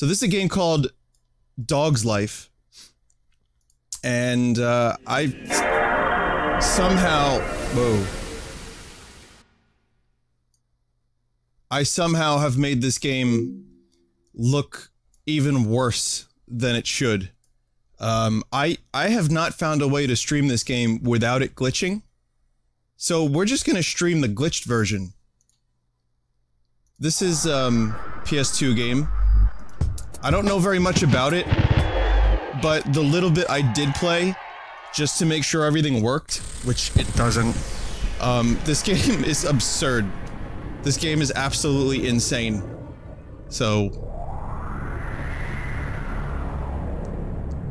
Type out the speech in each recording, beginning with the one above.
So this is a game called Dog's Life. And uh, I somehow. Whoa. I somehow have made this game look even worse than it should. Um, I I have not found a way to stream this game without it glitching. So we're just gonna stream the glitched version. This is um PS2 game. I don't know very much about it, but the little bit I did play, just to make sure everything worked, which it doesn't. Um, this game is absurd. This game is absolutely insane. So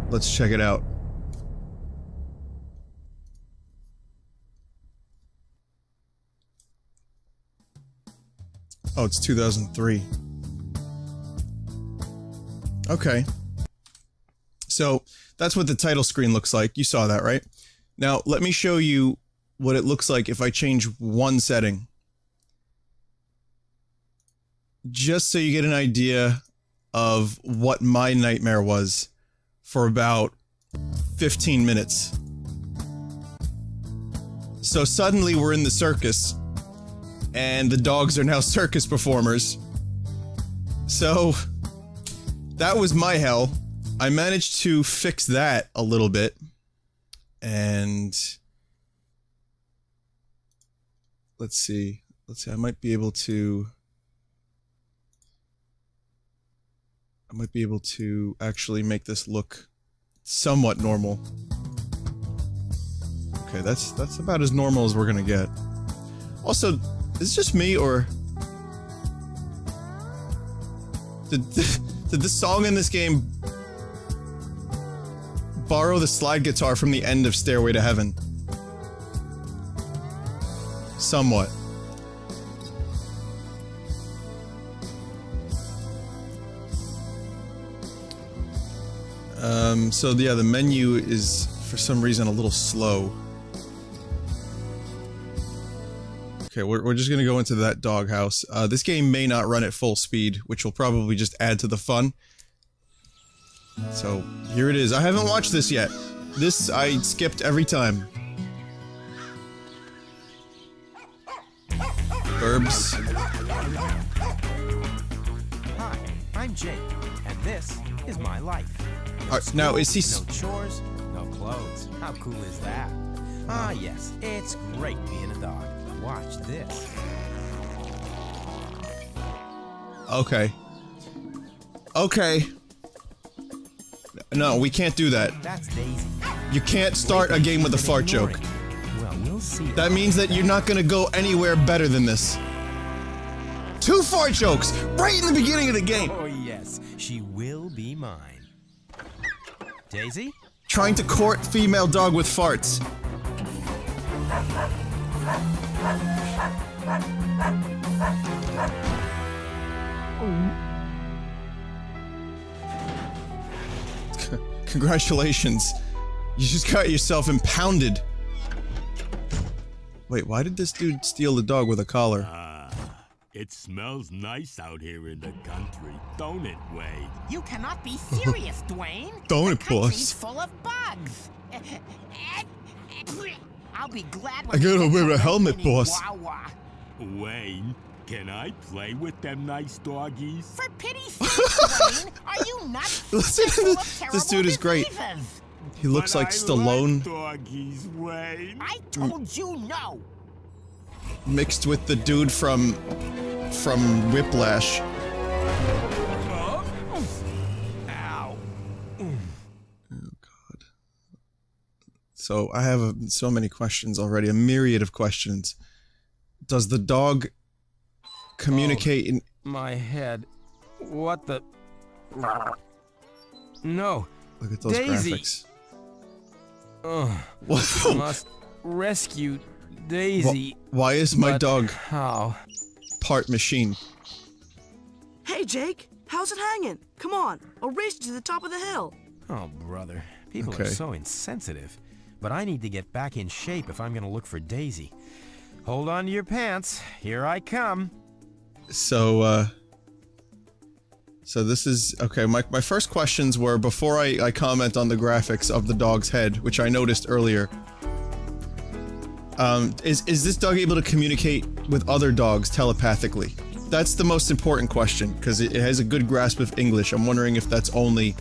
let's check it out. Oh, it's 2003. Okay. So, that's what the title screen looks like. You saw that, right? Now, let me show you what it looks like if I change one setting. Just so you get an idea of what my nightmare was for about 15 minutes. So suddenly we're in the circus, and the dogs are now circus performers. So, that was my hell. I managed to fix that a little bit. And let's see. Let's see. I might be able to I might be able to actually make this look somewhat normal. Okay, that's that's about as normal as we're gonna get. Also, is it just me or did did the song in this game borrow the slide guitar from the end of Stairway to Heaven? Somewhat. Um, so yeah, the menu is for some reason a little slow. Okay, we're, we're just gonna go into that doghouse. Uh, this game may not run at full speed, which will probably just add to the fun. So, here it is. I haven't watched this yet. This I skipped every time. Burbs. Hi, I'm Jake, and this is my life. No Uh, now, is he No chores, no clothes. How cool is that? Ah, yes, it's great being a dog. Watch this. Okay. Okay. No, we can't do that. That's Daisy. You can't start a game with a fart joke. Well, we'll see. That means that you're not gonna go anywhere better than this. Two fart jokes right in the beginning of the game. Oh, yes, she will be mine. Daisy? Trying to court female dog with farts. Congratulations. You just got yourself impounded. Wait, why did this dude steal the dog with a collar? Ah, it smells nice out here in the country, don't it, Wade? You cannot be serious, Dwayne. Don't the it, boss? country's full of bugs. I'll be glad when I gotta wear a helmet, any boss. Wawa. Wayne, can I play with them nice doggies? For pity's sake, Dwayne, are you nuts? Listen to They're full this- of this dude is great. diseases. He looks But like I Stallone doggies, Wayne. I told you no. mixed with the dude from from Whiplash. So I have uh so many questions already, a myriad of questions. Does the dog communicate in My head. What the? No. Look at those Daisy. graphics. Ugh. Whoa. Must rescue Daisy. Why is my dog How? part machine? Hey, Jake, how's it hanging? Come on, I'll race you to the top of the hill. Oh, brother. People Okay. are so insensitive. But I need to get back in shape if I'm gonna look for Daisy. Hold on to your pants. Here I come. So uh So this is okay. My my first questions were before I I comment on the graphics of the dog's head, which I noticed earlier. Um, is is this dog able to communicate with other dogs telepathically? That's the most important question because it, it has a good grasp of English. I'm wondering if that's only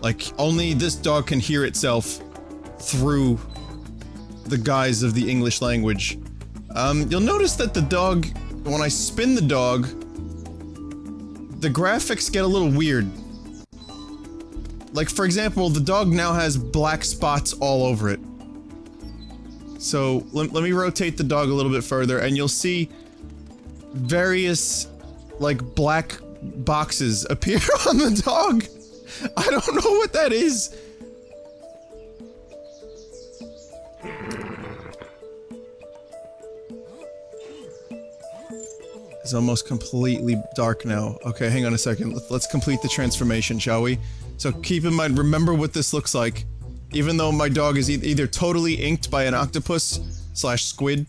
like only this dog can hear itself through the guise of the English language. Um, you'll notice that the dog, when I spin the dog, the graphics get a little weird. Like, for example, the dog now has black spots all over it. So, let, let me rotate the dog a little bit further, and you'll see various, like, black boxes appear on the dog. I don't know what that is. It's almost completely dark now. Okay, hang on a second. Let's, complete the transformation, shall we? So keep in mind, remember what this looks like. Even though my dog is e either totally inked by an octopus slash squid,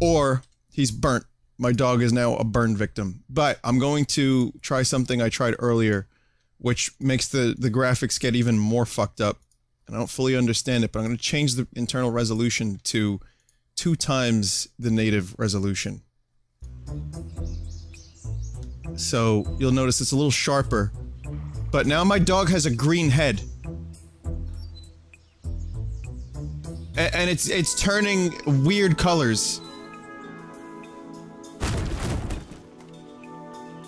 or he's burnt. My dog is now a burn victim. But I'm going to try something I tried earlier, which makes the, the graphics get even more fucked up. And I don't fully understand it, but I'm going to change the internal resolution to two times the native resolution. So you'll notice it's a little sharper. But now my dog has a green head. A and it's it's turning weird colors.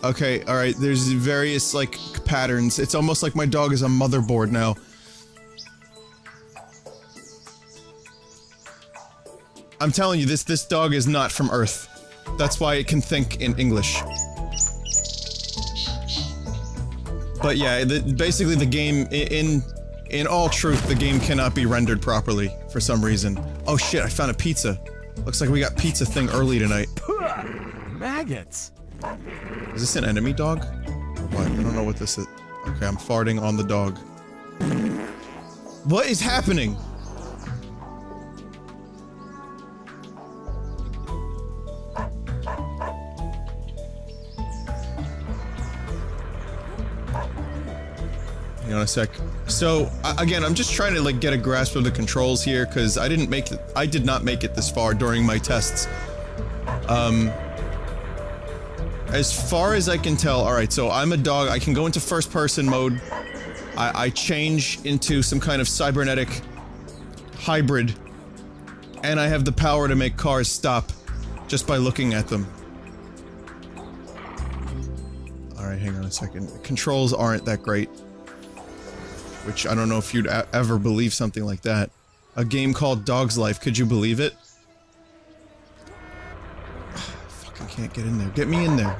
Okay, alright, there's various, like, patterns. It's almost like my dog is a motherboard now. I'm telling you, this this dog is not from Earth. That's why it can think in English. But yeah, the, basically the game, in in all truth, the game cannot be rendered properly for some reason. Oh shit, I found a pizza. Looks like we got pizza thing early tonight. Maggots. Is this an enemy dog? What? I don't know what this is. Okay, I'm farting on the dog. What is happening? Hang on a sec. So, again, I'm just trying to, like, get a grasp of the controls here, because I didn't make it- I did not make it this far during my tests. Um... As far as I can tell, alright, so I'm a dog, I can go into first person mode. I, I change into some kind of cybernetic hybrid. And I have the power to make cars stop just by looking at them. Alright, hang on a second. Controls aren't that great. Which I don't know if you'd ever believe something like that. A game called Dog's Life, could you believe it? Fucking can't get in there. Get me in there.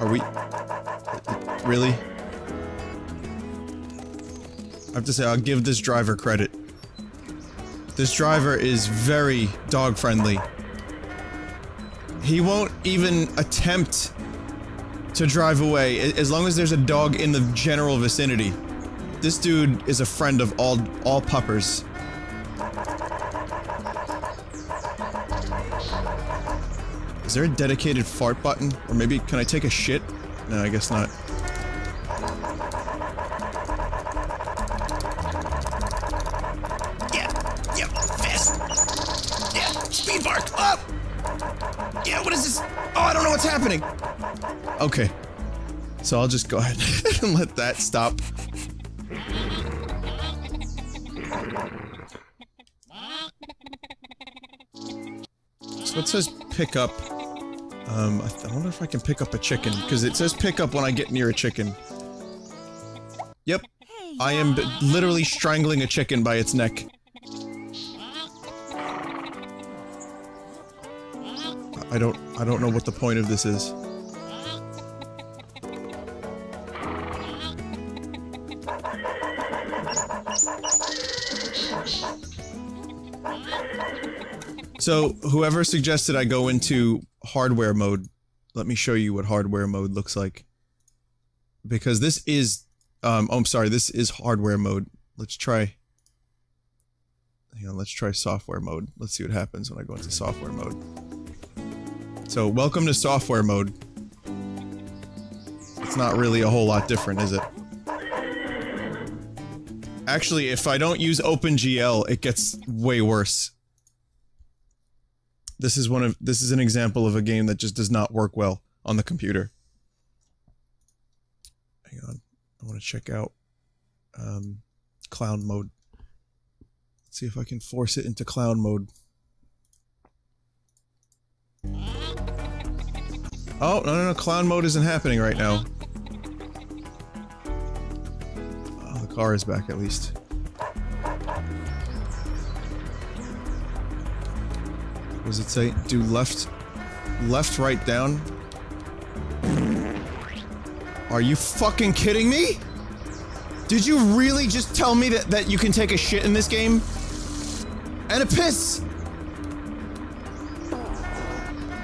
Are we... Really? I have to say, I'll give this driver credit. This driver is very dog-friendly. He won't even attempt to drive away, as long as there's a dog in the general vicinity. This dude is a friend of all all puppers. Is there a dedicated fart button? Or maybe, can I take a shit? No, I guess not. So I'll just go ahead and let that stop. So it says pick up. Um, I, I wonder if I can pick up a chicken, because it says pick up when I get near a chicken. Yep. I am literally strangling a chicken by its neck. I don't- I don't know what the point of this is. So, whoever suggested I go into hardware mode, let me show you what hardware mode looks like. Because this is, um, oh, I'm sorry, this is hardware mode. Let's try. Hang on, let's try software mode. Let's see what happens when I go into software mode. So, welcome to software mode. It's not really a whole lot different, is it? Actually, if I don't use OpenGL, it gets way worse. This is one of this is an example of a game that just does not work well on the computer. Hang on. I want to check out um, clown mode. Let's see if I can force it into clown mode. Oh, no, no, no, clown mode isn't happening right now. Oh, the car is back at least. Does it say? Do left, left, right, down? Are you fucking kidding me? Did you really just tell me that, that you can take a shit in this game? And a piss!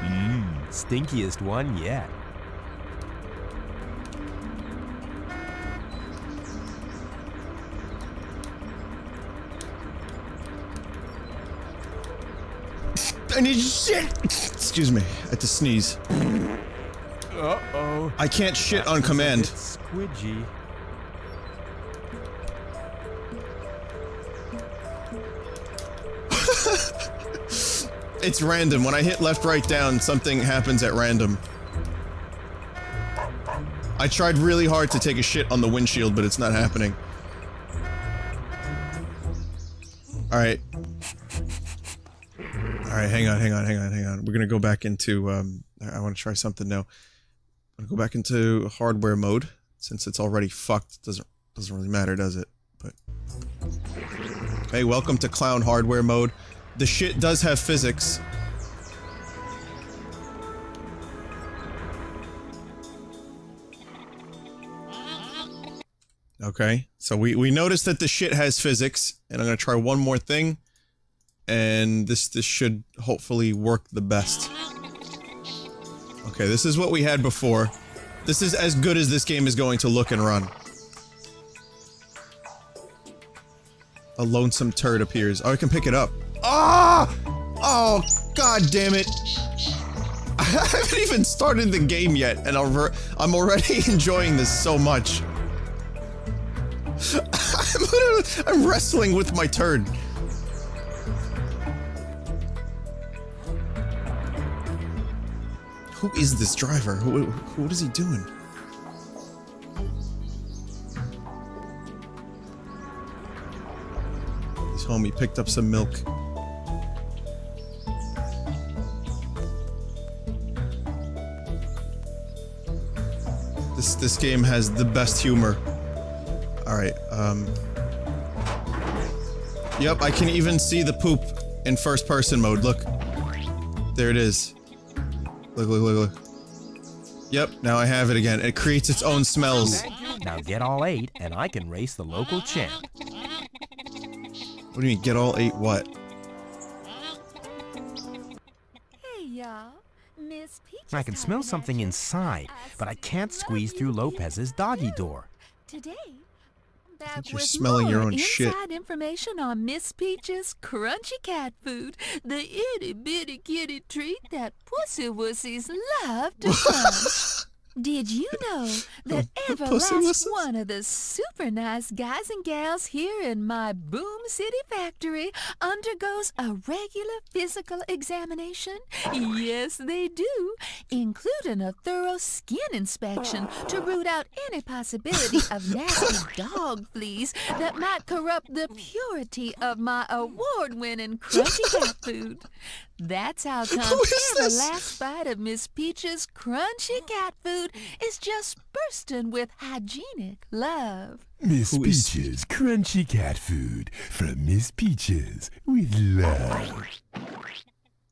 Mmm, Stinkiest one yet. I need shit! Excuse me, I had to sneeze. Uh-oh. I can't shit on command. Squidgy. It's random. When I hit left, right, down, something happens at random. I tried really hard to take a shit on the windshield, but it's not happening. Hang on, hang on, hang on, hang on. We're gonna go back into, um, I, want to try something now. I'm gonna go back into hardware mode, since it's already fucked. Doesn't, doesn't really matter, does it? But... Hey, welcome to clown hardware mode. The shit does have physics. Okay, so we, we noticed that the shit has physics, and I'm gonna try one more thing, and this this should hopefully work the best. Okay, this is what we had before. This is as good as this game is going to look and run. A lonesome turd appears. Oh, I can pick it up. Ah! Oh, god damn it. I haven't even started the game yet, and I'm already enjoying this so much. I'm, I'm wrestling with my turd. Who is this driver? Who, what is he doing? He's home. He picked up some milk. This this game has the best humor. All right. Um. Yep, I can even see the poop in first person mode. Look. There it is. Look, look, look, look. Yep, now I have it again. It creates its own smells. Now get all eight, and I can race the local champ. What do you mean, get all eight what? Hey, y'all. Miss Peaches I can smell something inside, uh, but I can't squeeze through Lopez's doggy door. Today, back you're with smelling more your own shit. inside information on Miss Peach's crunchy cat food, the itty bitty kitty treat that pussy wussies love to crunch. Did you know oh, that every last one of the super nice guys and gals here in my Boom City factory undergoes a regular physical examination? Yes, they do, including a thorough skin inspection to root out any possibility of nasty dog fleas that might corrupt the purity of my award-winning crunchy cat food. That's how come Who is every this? last bite of Miss Peach's crunchy cat food is just bursting with hygienic love. Miss Who is- Peaches crunchy cat food from Miss Peach's with love.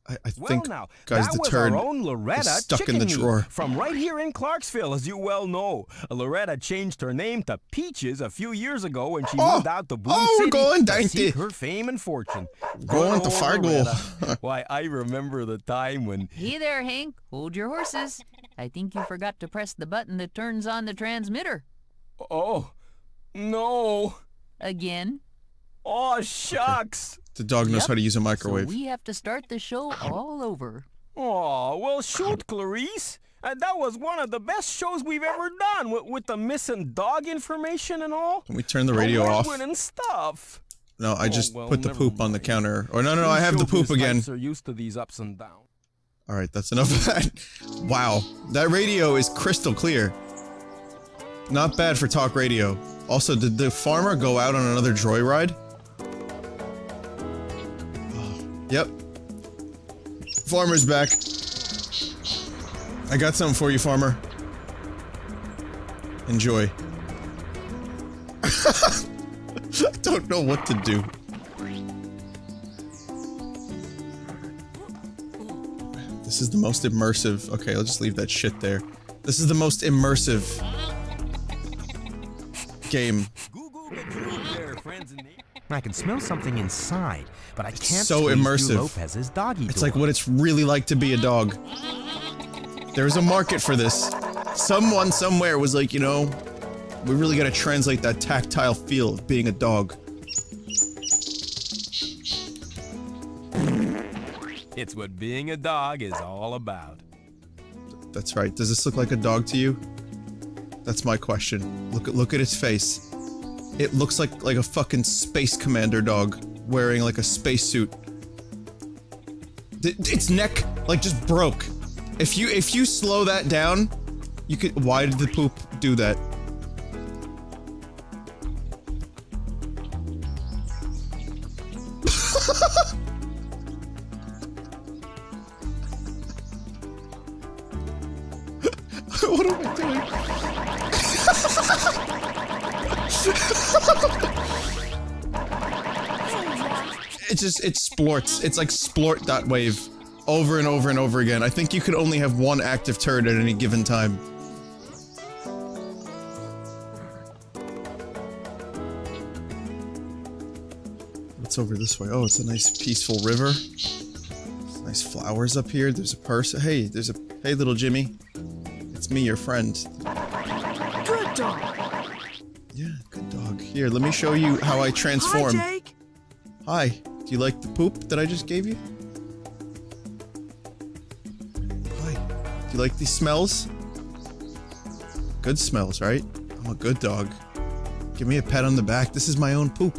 I, I Well, think, now, guys, that the was turd our own Loretta is stuck in the drawer. from right here in Clarksville, as you well know. Loretta changed her name to Peaches a few years ago when she Oh, moved out to Boone oh, City going to down seek her fame and fortune. Going to old Fargo. Why, I remember the time when Hey there, Hank. Hold your horses. I think you forgot to press the button that turns on the transmitter. Oh, no. Again. Oh, shucks. The dog knows Yep. how to use a microwave. So microwave. we have to start the show all over. Oh, well, shoot, Clarice. Uh, that was one of the best shows we've ever done with, with the missing dog information and all. Can we turn the radio off? Award-winning stuff. No, I Oh, just well, put the never poop on the counter. Or no, no, no, I have the poop showbiz again. types are used to these ups and downs. All right, that's enough of that. Wow, that radio is crystal clear. Not bad for talk radio. Also, did the farmer go out on another joyride? Yep. Farmer's back. I got something for you, farmer. Enjoy. I don't know what to do. This is the most immersive. Okay, I'll just leave that shit there. This is the most immersive game. I can smell something inside, but I can't so squeeze immersive. through Lopez's doggy It's door. like what it's really like to be a dog. There's a market for this. Someone somewhere was like, you know, we really gotta translate that tactile feel of being a dog. It's what being a dog is all about. That's right. Does this look like a dog to you? That's my question. Look at look at its face. It looks like like a fucking space commander dog wearing like a spacesuit. Its neck like just broke. If you if you slow that down, you could. Why did the poop do that? Splorts. It's like splort.wave over and over and over again. I think you could only have one active turret at any given time. What's over this way? Oh, it's a nice peaceful river. There's nice flowers up here. There's a person. Hey, there's a hey little Jimmy. It's me, your friend. Good dog. Yeah, good dog. Here, let me show you how I transform. Hi, Jake. Hi. Do you like the poop that I just gave you? Hi. Do you like these smells? Good smells, right? I'm a good dog. Give me a pat on the back. This is my own poop.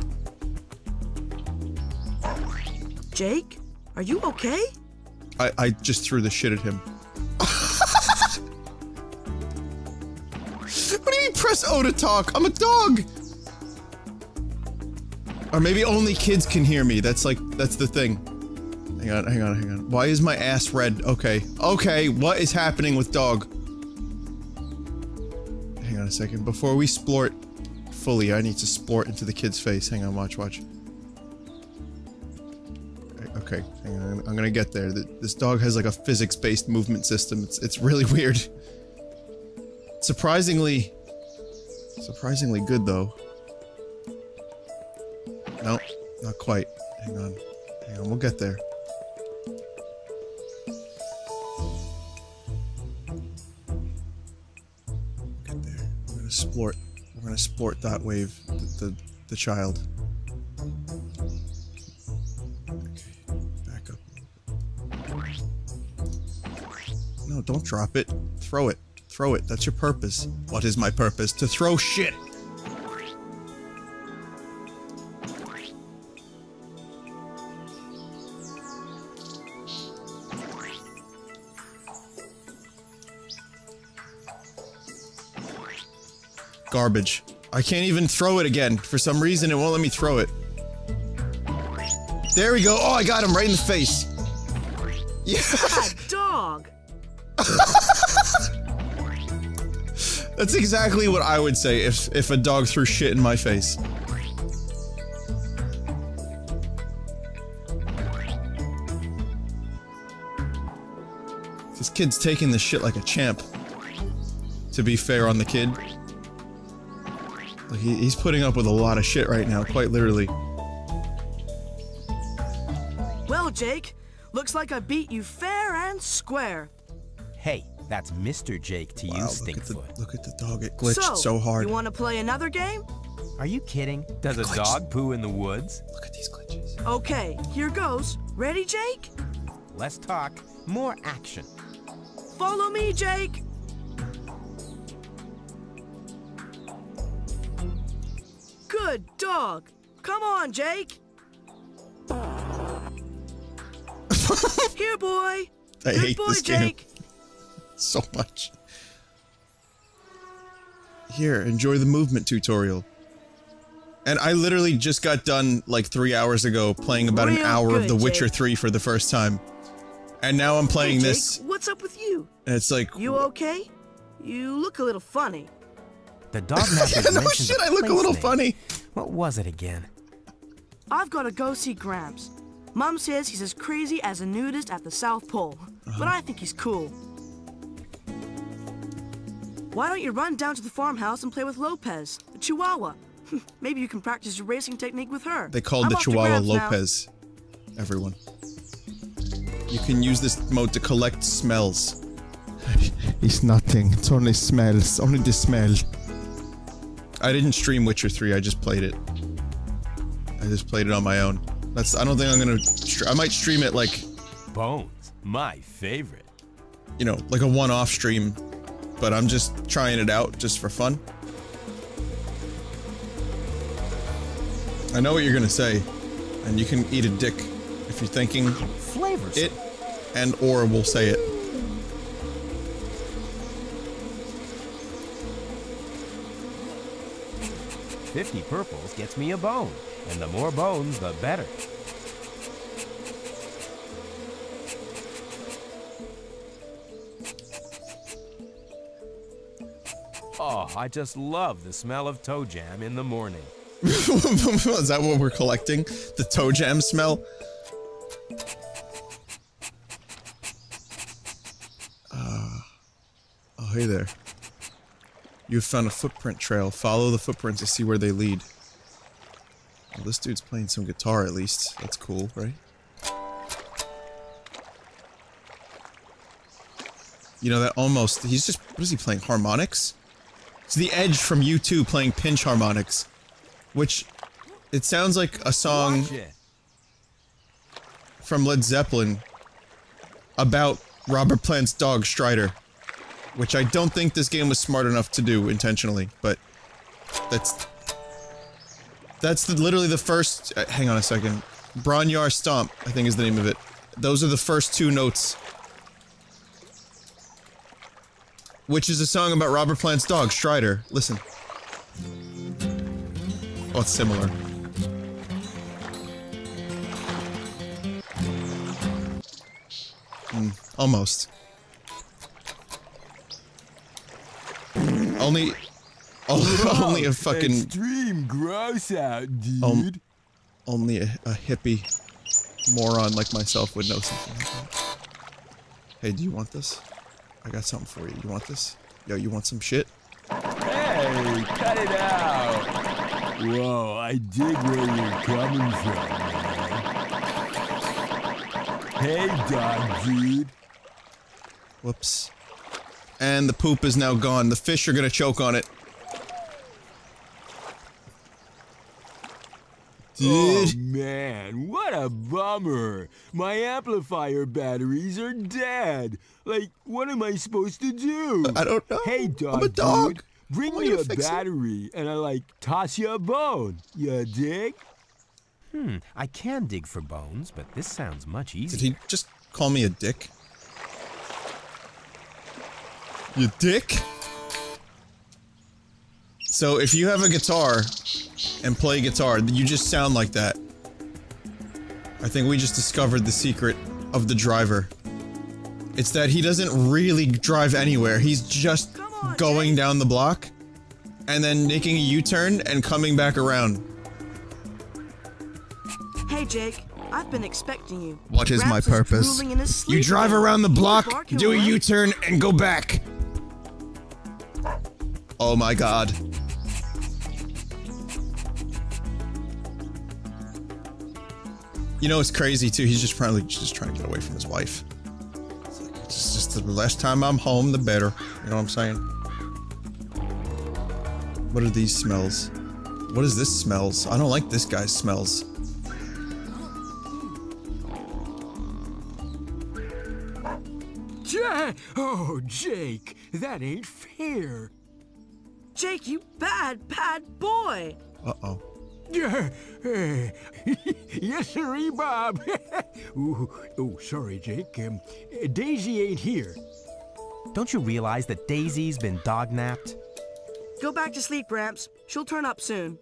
Jake, are you okay? I, I just threw the shit at him. what do you mean press O to talk? I'm a dog! Or maybe only kids can hear me. That's like, that's the thing. Hang on, hang on, hang on. Why is my ass red? Okay. Okay, what is happening with dog? Hang on a second. Before we splort fully, I need to splort into the kid's face. Hang on, watch, watch. Okay, hang on. I'm gonna get there. This dog has like a physics-based movement system. It's it's really weird. Surprisingly, surprisingly good though. Nope, not quite. Hang on, hang on. We'll get there. Get there. We're gonna splort. We're gonna splort dot wave the the, the child. Back up. No, don't drop it. Throw it. Throw it. That's your purpose. What is my purpose? To throw shit! Garbage. I can't even throw it again. For some reason, it won't let me throw it. There we go. Oh, I got him right in the face. Yeah. Dog. That's exactly what I would say if if a dog threw shit in my face. This kid's taking this shit like a champ. To be fair on the kid. Like he, he's putting up with a lot of shit right now, quite literally. Well, Jake, looks like I beat you fair and square. Hey, that's Mr. Jake to you, Wow, look at the Stinkfoot. look at the dog. It glitched so, hard. You want to play another game? Are you kidding? Does a Glitch. dog poo in the woods? Look at these glitches. Okay, here goes. Ready, Jake? Less talk, more action. Follow me, Jake. Good dog. Come on, Jake. Here, boy. I Good hate boy, this game Jake. so much. Here, enjoy the movement tutorial. And I literally just got done like three hours ago playing about an Real hour of good, The Witcher Jake. 3 for the first time. And now I'm playing hey, this, what's up with you? and it's like, You okay? You look a little funny. The dog mapper yeah, no shit, I look a little name. funny. What was it again? I've got to go see Gramps. Mom says he's as crazy as a nudist at the South Pole, but uh-huh. I think he's cool. Why don't you run down to the farmhouse and play with Lopez, the Chihuahua? Maybe you can practice your racing technique with her. They called I'm the Chihuahua Gramps now. Lopez. Everyone. You can use this mode to collect smells. it's nothing. It's only smells. Only the smell. I didn't stream Witcher 3. I just played it. I just played it on my own. That's. I don't think I'm gonna. I might stream it like Bones, my favorite. you know, like a one-off stream, but I'm just trying it out just for fun. I know what you're gonna say, and you can eat a dick if you're thinking Flavors. it, and or will say it. Fifty purples gets me a bone, and the more bones, the better. Oh, I just love the smell of toe jam in the morning. Is that what we're collecting? The toe jam smell? Uh, oh, hey there. You've found a footprint trail. Follow the footprints to see where they lead. Well, this dude's playing some guitar at least. That's cool, right? You know, that almost. He's just. What is he playing? Harmonics? It's the Edge from U2 playing pinch harmonics. Which. It sounds like a song from Led Zeppelin about Robert Plant's dog Strider, which I don't think this game was smart enough to do intentionally, but that's that's the, literally the first. Uh, hang on a second, Bron-Y-Aur Stomp, I think is the name of it. Those are the first two notes, which is a song about Robert Plant's dog Strider. Listen. Oh, it's similar. Almost. Only, only a fucking, Extreme gross out, dude. Um, only a, a hippie moron like myself would know something like that. Hey, do you want this? I got something for you. You want this? Yo, you want some shit? Hey, cut it out. Whoa, I dig where you're coming from, man. Hey, dog dude. Whoops. And the poop is now gone. The fish are gonna choke on it. Oh Dude. man, what a bummer. My amplifier batteries are dead. Like, what am I supposed to do? I don't know. Hey, dog. I'm a dog. Dude, bring How am I me a fix it? battery and I like toss you a bone. You dig? Hmm, I can dig for bones, but this sounds much easier. Did he just call me a dick? You dick? So if you have a guitar and play guitar, you just sound like that. I think we just discovered the secret of the driver. It's that he doesn't really drive anywhere. He's just on, going Jake. down the block and then making a U-turn and coming back around. Hey, Jake. I've been expecting you. What is my purpose? drooling in his You drive around the block, do a way? U-turn, and go back. Oh my god. You know it's crazy too. He's just probably just trying to get away from his wife. It's just the less time I'm home, the better. You know what I'm saying? What are these smells? What is this smells? I don't like this guy's smells. Oh, Jake, that ain't fair. Jake, you bad, bad boy. Uh-oh. Yeah, yes, sirree, Bob. Ooh, oh, sorry, Jake. Um, Daisy ain't here. Don't you realize that Daisy's been dog-napped? Go back to sleep, Gramps. She'll turn up soon.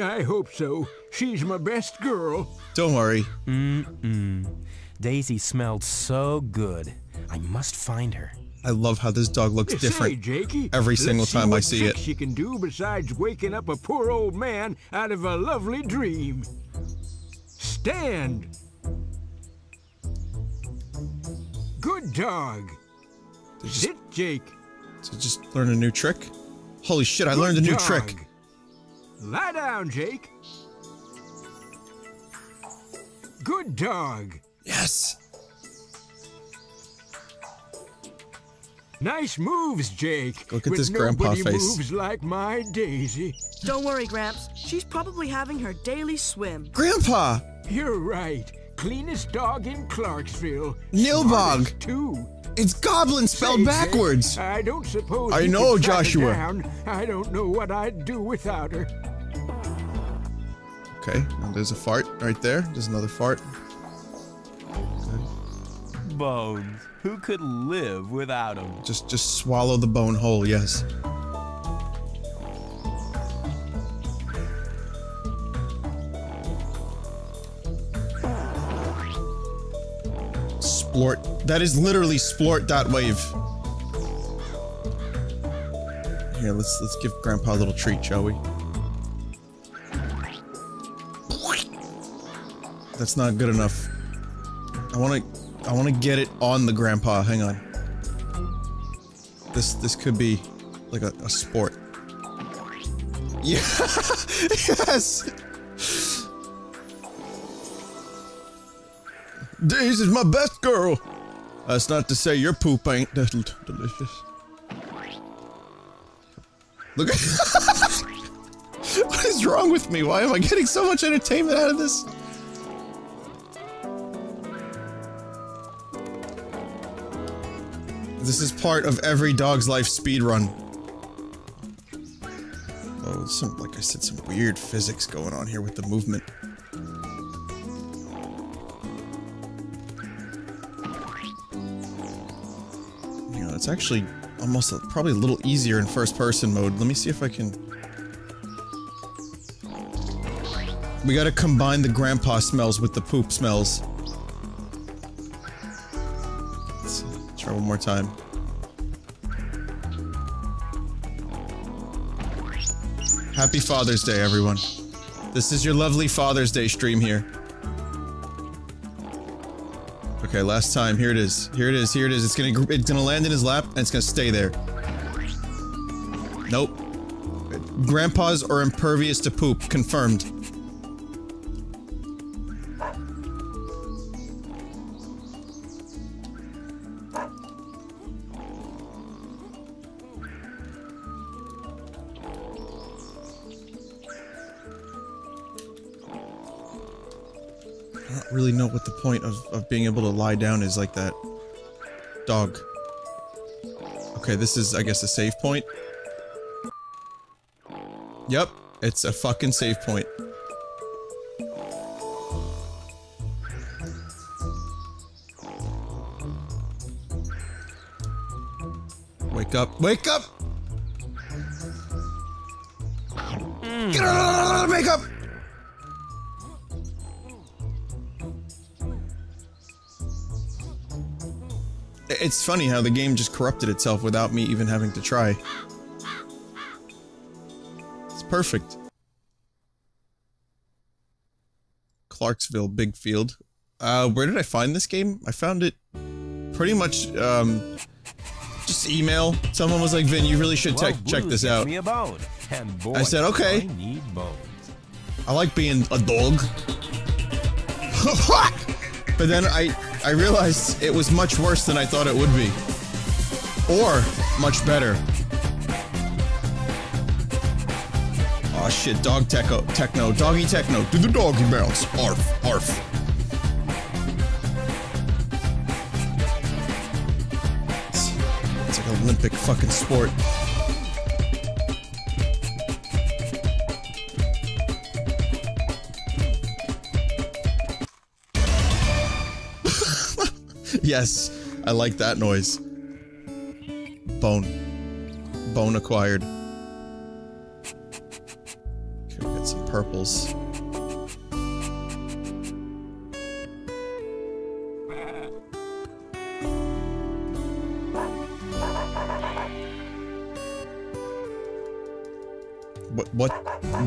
I hope so. She's my best girl. Don't worry. Mm-mm. Daisy smelled so good. I must find her. I love how this dog looks Say, different Jakey, every single time I see it. you can do besides waking up a poor old man out of a lovely dream. Stand. Good dog. Just, Sit, Jake. to just learn a new trick? Holy shit, I Good learned a new dog. trick. Lie down, Jake. Good dog. Yes. Nice moves, Jake. Look at but this grandpa nobody face. moves like my Daisy. Don't worry, Gramps. She's probably having her daily swim. Grandpa! You're right. Cleanest dog in Clarksville. Nilbog. Smartest, too. It's goblin spelled Say, Jake, backwards! I don't suppose I know, could track her Joshua. down. I don't know what I'd do without her. Okay, now there's a fart right there. There's another fart. Bones. Who could live without them? Just just swallow the bone whole, yes. Splort. That is literally splort.wave. Here, let's let's give Grandpa a little treat, shall we? That's not good enough. I wanna I wanna get it on the grandpa. Hang on. This this could be like a, a sport. Yeah yes! Daisy is my best girl! That's not to say your poop ain't del- delicious. Look at What is wrong with me? Why am I getting so much entertainment out of this? This is part of every dog's life speed run. Oh, some like I said, some weird physics going on here with the movement. You know, it's actually almost a, probably a little easier in first person mode. Let me see if I can. We gotta combine the grandpa smells with the poop smells. More time. Happy Father's Day, everyone. This is your lovely Father's Day stream here. Okay, last time. Here it is. Here it is. Here it is. It's gonna it's gonna land in his lap and it's gonna stay there. Nope. Grandpas are impervious to poop. Confirmed. Being able to lie down is like that. Dog. Okay, this is, I guess, a save point. Yep, it's a fucking save point. Wake up. Wake up! Get out of makeup! It's funny how the game just corrupted itself without me even having to try. It's perfect. Clarksville Big Field. Uh, where did I find this game? I found it pretty much, um, just email. Someone was like, Vin, you really should Well, check this out. Me a bone. And boy, I said, okay. I. I like being a dog. but then I I realized it was much worse than I thought it would be. Or much better. Oh shit, dog techno, techno, doggy techno, do the doggy bounce. Arf, arf. It's, it's like an Olympic fucking sport. yes, I like that noise. Bone. Bone acquired. Okay, we some purples. What what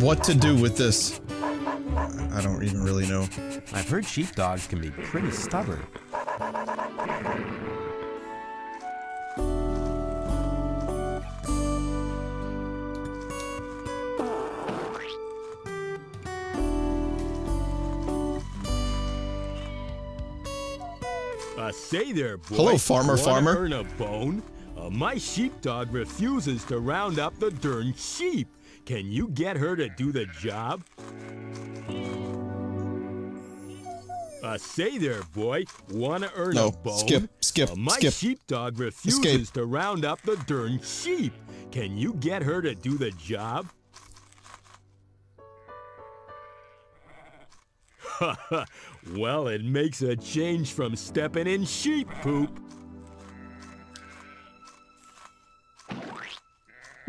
what to do with this? I don't even really know. I've heard sheepdogs can be pretty stubborn. Say there, boy. Hello, farmer, Wanna farmer. Earn a bone? Uh, my sheepdog refuses to round up the darn sheep. Can you get her to do the job? Uh, say there, boy. Wanna earn No, a bone? skip, skip, Uh, my skip. sheepdog refuses Escape. to round up the darn sheep. Can you get her to do the job? well, it makes a change from stepping in sheep poop.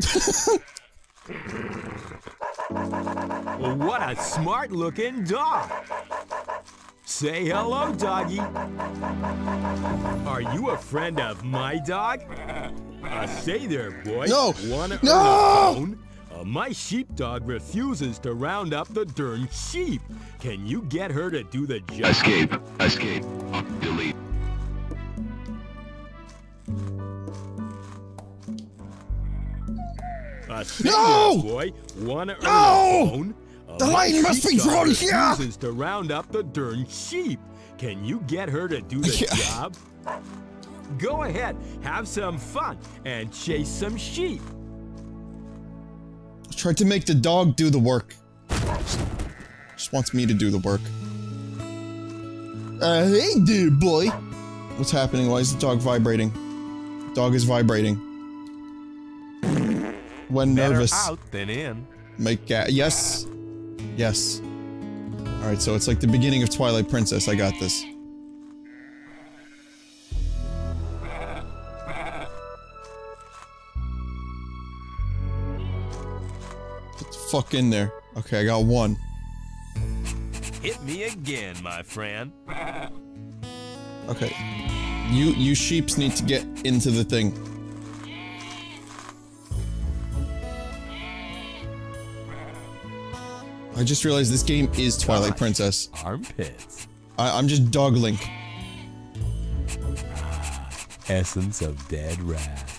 What a smart looking dog. Say hello, doggy. Are you a friend of my dog? Uh, say there, boy. No. Wanna No. Earn a bone? Uh, my sheepdog refuses to round up the darn sheep. Can you get her to do the job? Escape. Escape. Delete. Say No! boy. Wanna earn No! a bone? Uh, The my line must be drawn here! refuses to round up the darn sheep. Can you get her to do the can't- job? Go ahead, have some fun, and chase some sheep. Tried to make the dog do the work. Just wants me to do the work. Uh, hey there, boy. What's happening? Why is the dog vibrating? Dog is vibrating. When Better nervous, out than in. make ga- yes, yes. All right, so it's like the beginning of Twilight Princess. I got this. Fuck in there. Okay, I got one. Hit me again, my friend. Okay. You you sheeps need to get into the thing. I just realized this game is Twilight Princess. Armpits. I, I'm just Dog Link. Essence of dead rat.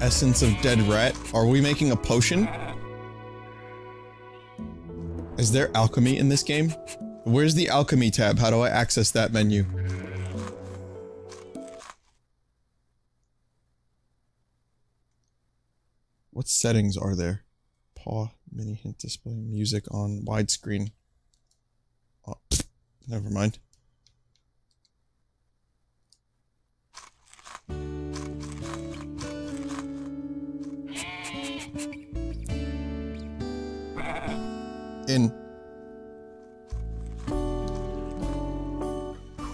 Essence of Dead Rat. Are we making a potion? Is there alchemy in this game? Where's the alchemy tab? How do I access that menu? What settings are there? Paw, mini hint display, music on widescreen. Oh, never mind. In.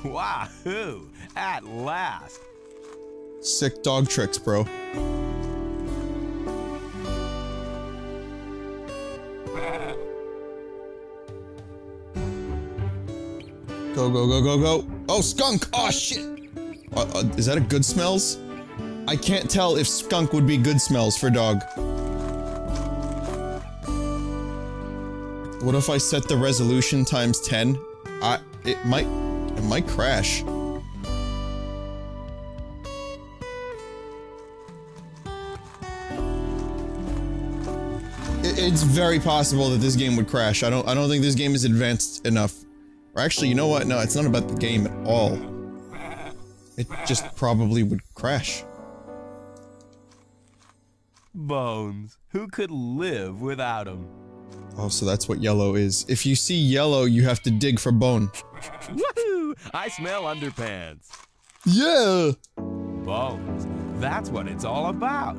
Wahoo! At last. Sick dog tricks, bro. Go, go, go, go, go. Oh, skunk! Oh, shit! Uh, uh, is that a good smells? I can't tell if skunk would be good smells for dog. What if I set the resolution times 10? I- it might- it might crash. It- It's very possible that this game would crash. I don't I don't think this game is advanced enough. Or actually, you know what? No, it's not about the game at all. It just probably would crash. Bones. Who could live without him? Oh, so that's what yellow is. If you see yellow, you have to dig for bone. Woohoo! I smell underpants. Yeah! Bones. That's what it's all about.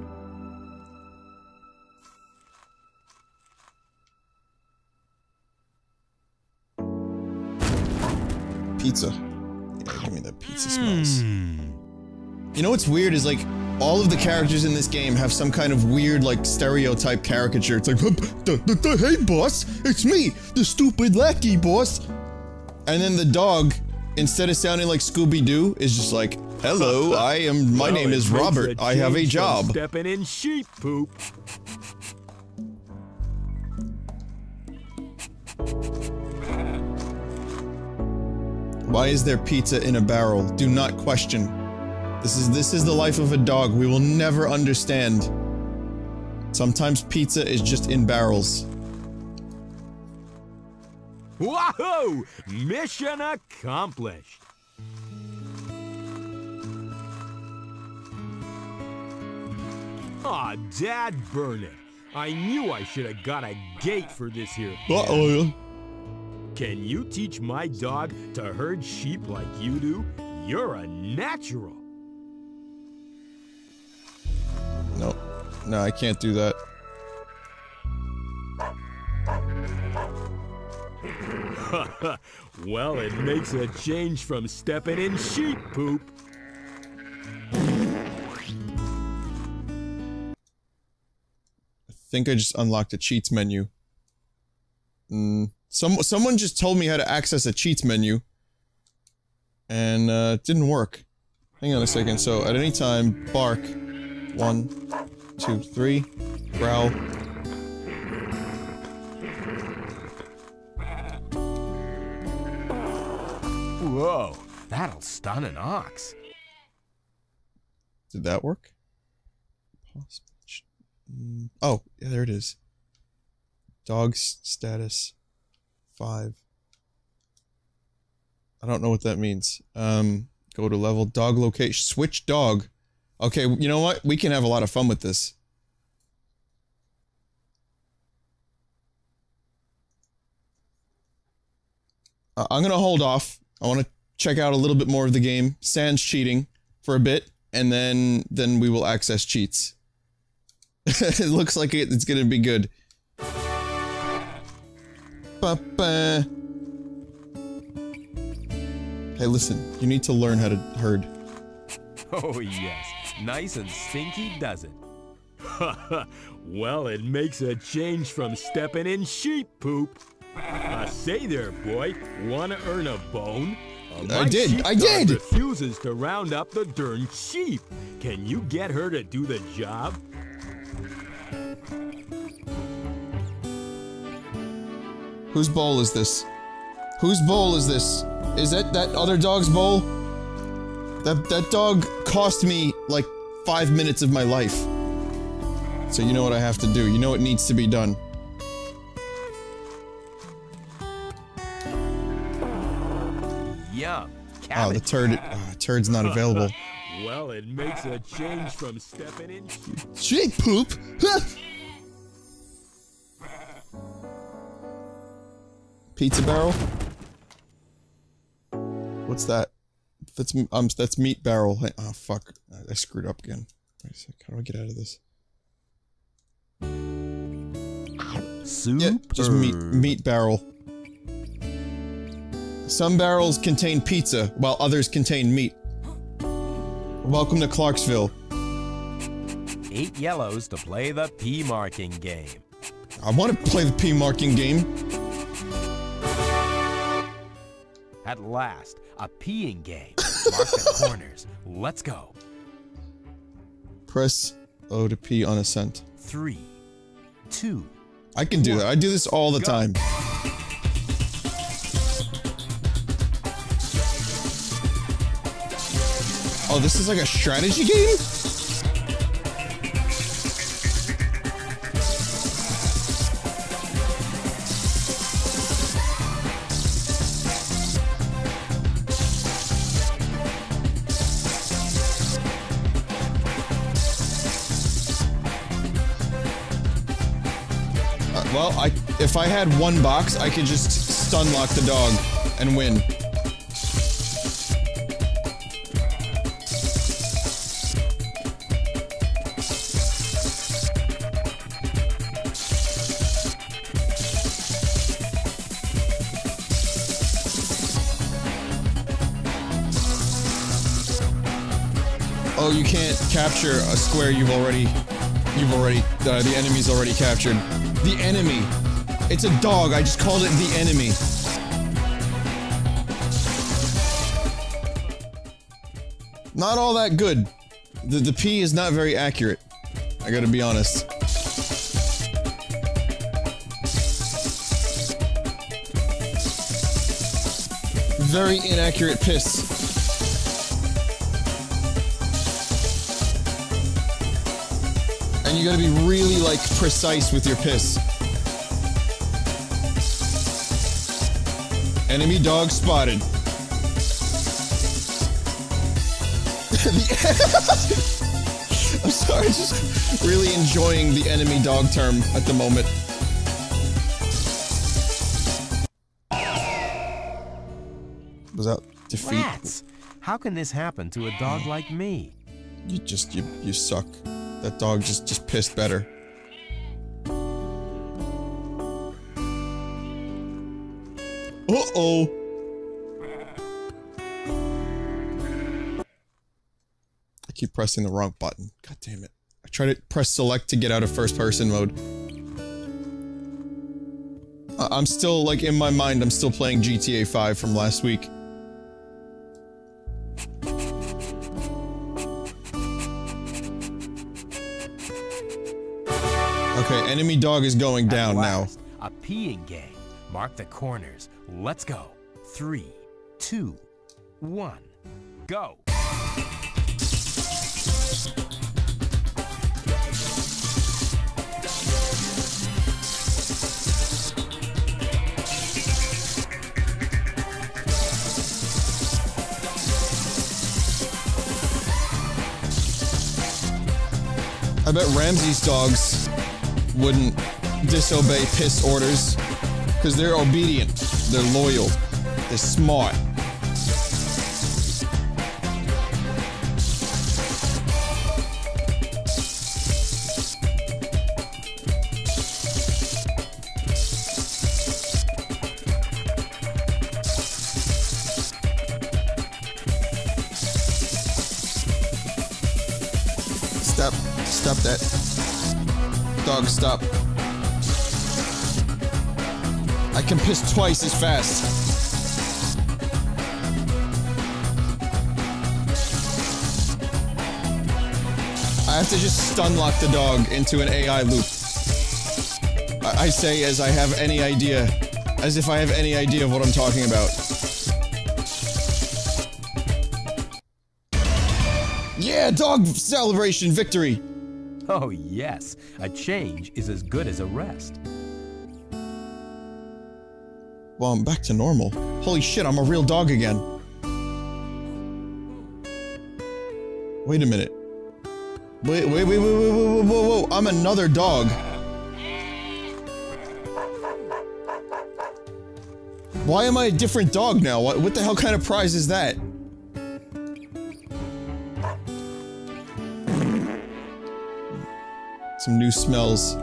Pizza. Yeah, give me that pizza smells. Hmm. You know what's weird is like all of the characters in this game have some kind of weird like stereotype caricature. It's like, "Huh, duh, duh, duh, hey boss, it's me, the stupid lackey boss. And then the dog, instead of sounding like Scooby Doo, is just like, hello, I am. My Well, name is Robert. I have a job. Stepping in sheep poop. Why is there pizza in a barrel? Do not question. This is this is the life of a dog. We will never understand. Sometimes pizza is just in barrels. Wahoo! Mission accomplished. Aw, Dad burn it. I knew I should have got a gate for this here. Uh oh. Can you teach my dog to herd sheep like you do? You're a natural. No. No, I can't do that. well, it makes a change from stepping in sheep poop. I think I just unlocked a cheats menu. Mm, some someone just told me how to access a cheats menu, and uh, it didn't work. Hang on a second. So at any time, bark. One, two, three. Growl. Whoa, that'll stun an ox. Did that work? Oh, yeah, there it is. Dog's status five. I don't know what that means. Um, go to level dog location. Switch dog. Okay, you know what? We can have a lot of fun with this. Uh, I'm gonna hold off. I want to check out a little bit more of the game. Sans cheating for a bit, and then then we will access cheats. it looks like it, it's gonna be good. Ba-ba. Hey, listen. You need to learn how to herd. Oh, yes. Nice and stinky, does it? well, it makes a change from stepping in sheep poop. Uh, say there, boy. Wanna earn a bone? Uh, I did, I did! refuses to round up the darn sheep. Can you get her to do the job? Whose bowl is this? Whose bowl is this? Is it that other dog's bowl? That that dog cost me like five minutes of my life. So you know what I have to do. You know what needs to be done. Yum. Oh, the turd. Uh, turd's not available. well, it makes a change from stepping in sheep. Sheep poop. Pizza barrel. What's that? That's um. That's meat barrel. Oh fuck! I- screwed up again. Wait a sec. How do I get out of this? Soup. Yeah, just meat meat barrel. Some barrels contain pizza, while others contain meat. Welcome to Clarksville. Eight yellows to play the P marking game. I want to play the P marking game. At last, a peeing game. Mark the corners. Let's go. Press O to P on ascent. Three, two. I can do that. I do this all the time. Oh, this is like a strategy game? Well, I if I had one box, I could just stun lock the dog and win. Oh, you can't capture a square you've already, you've already, uh, the enemy's already captured. The enemy. It's a dog, I just called it the enemy. Not all that good. The, the P is not very accurate. I gotta be honest. Very inaccurate piss. And you gotta be really, like, precise with your piss. Enemy dog spotted. I'm sorry, just really enjoying the enemy dog term at the moment. Was that defeat? Rats! How can this happen to a dog like me? You just, you, you suck. That dog just, just pissed better. Uh-oh. I keep pressing the wrong button. God damn it. I try to press select to get out of first person mode. I- I'm still, like, in my mind, I'm still playing GTA 5 from last week. Okay, enemy dog is going down now. A peeing game. Mark the corners. Let's go. Three, two, one, go. I bet Ramsey's dogs wouldn't disobey piss orders because they're obedient, they're loyal, they're smart. Dog, stop. I can piss twice as fast. I have to just stun lock the dog into an AI loop. I say as I have any idea, as if I have any idea of what I'm talking about. Yeah, dog celebration victory. Oh, yes. A change is as good as a rest. Well, I'm back to normal. Holy shit, I'm a real dog again. Wait a minute. Wait, wait, wait, wait, wait, wait, whoa, whoa, whoa, I'm another dog. Why am I a different dog now? What, what the hell kind of prize is that? Some new smells.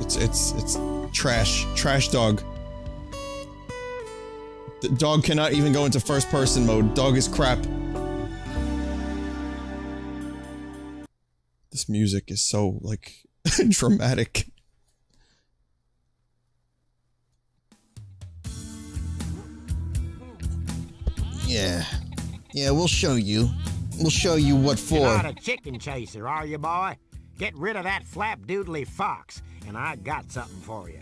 It's it's it's trash. Trash dog. The dog cannot even go into first person mode. Dog is crap. This music is so like dramatic. Yeah. Yeah, we'll show you. We'll show you what You're for. not a chicken chaser, are you, boy? Get rid of that flapdoodly fox, and I got something for you.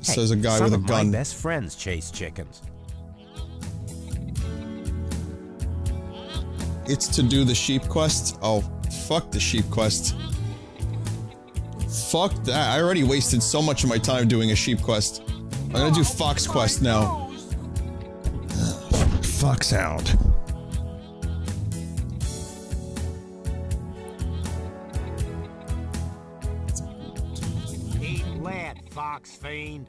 Says a guy with a of gun. My best friends chase chickens. It's to do the sheep quest? Oh, fuck the sheep quest. Fuck that. I already wasted so much of my time doing a sheep quest. I'm gonna do fox quest now fuck sound. Fox fiend.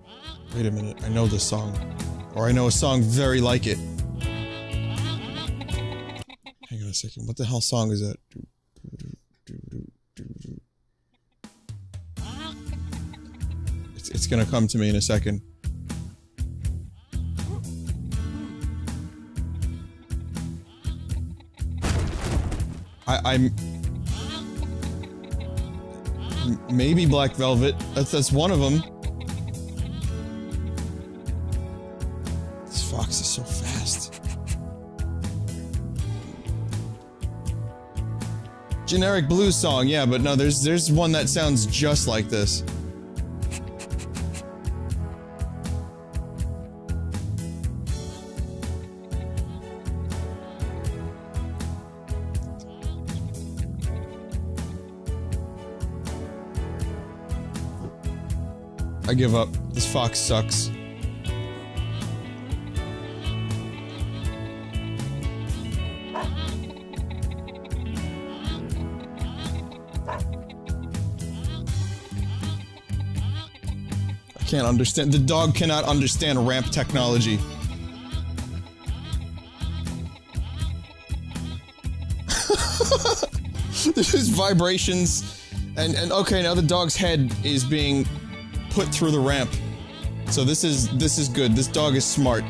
Wait a minute, I know this song. Or I know a song very like it. Hang on a second, what the hell song is that? It's, it's gonna come to me in a second. I'm maybe Black Velvet. That's that's one of them. This fox is so fast. Generic blues song, yeah, but no, there's there's one that sounds just like this. I give up. This fox sucks. I can't understand. The dog cannot understand ramp technology. There's vibrations, and and okay, now the dog's head is being put through the ramp. So this is this is good. This dog is smart.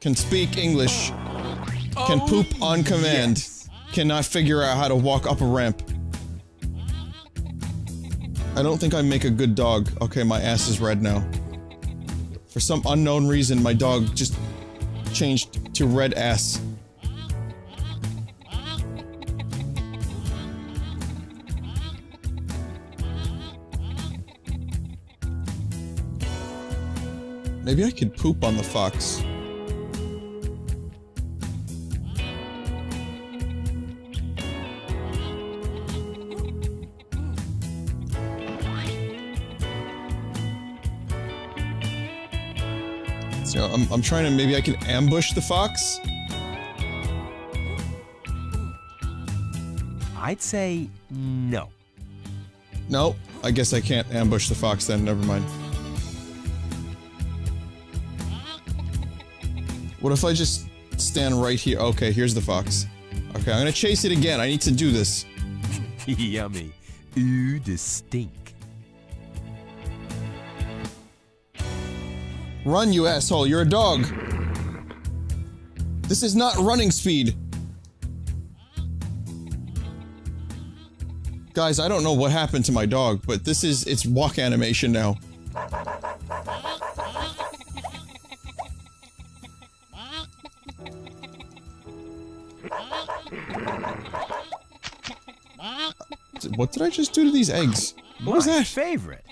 Can speak English. Can Oh, poop on command. yes. Cannot figure out how to walk up a ramp. I don't think I make a good dog. Okay, my ass is red now. For some unknown reason, my dog just changed to red ass. Maybe I could poop on the fox. So I'm, I'm trying to, maybe I can ambush the fox? I'd say no. No, I guess I can't ambush the fox then, never mind. What if I just stand right here? Okay, here's the fox. Okay, I'm gonna chase it again. I need to do this. Yummy. Ooh, the stink. Run, you asshole, you're a dog. This is not running speed. Guys, I don't know what happened to my dog, but this is its walk animation now. What did I just do to these eggs? What was that? favorite.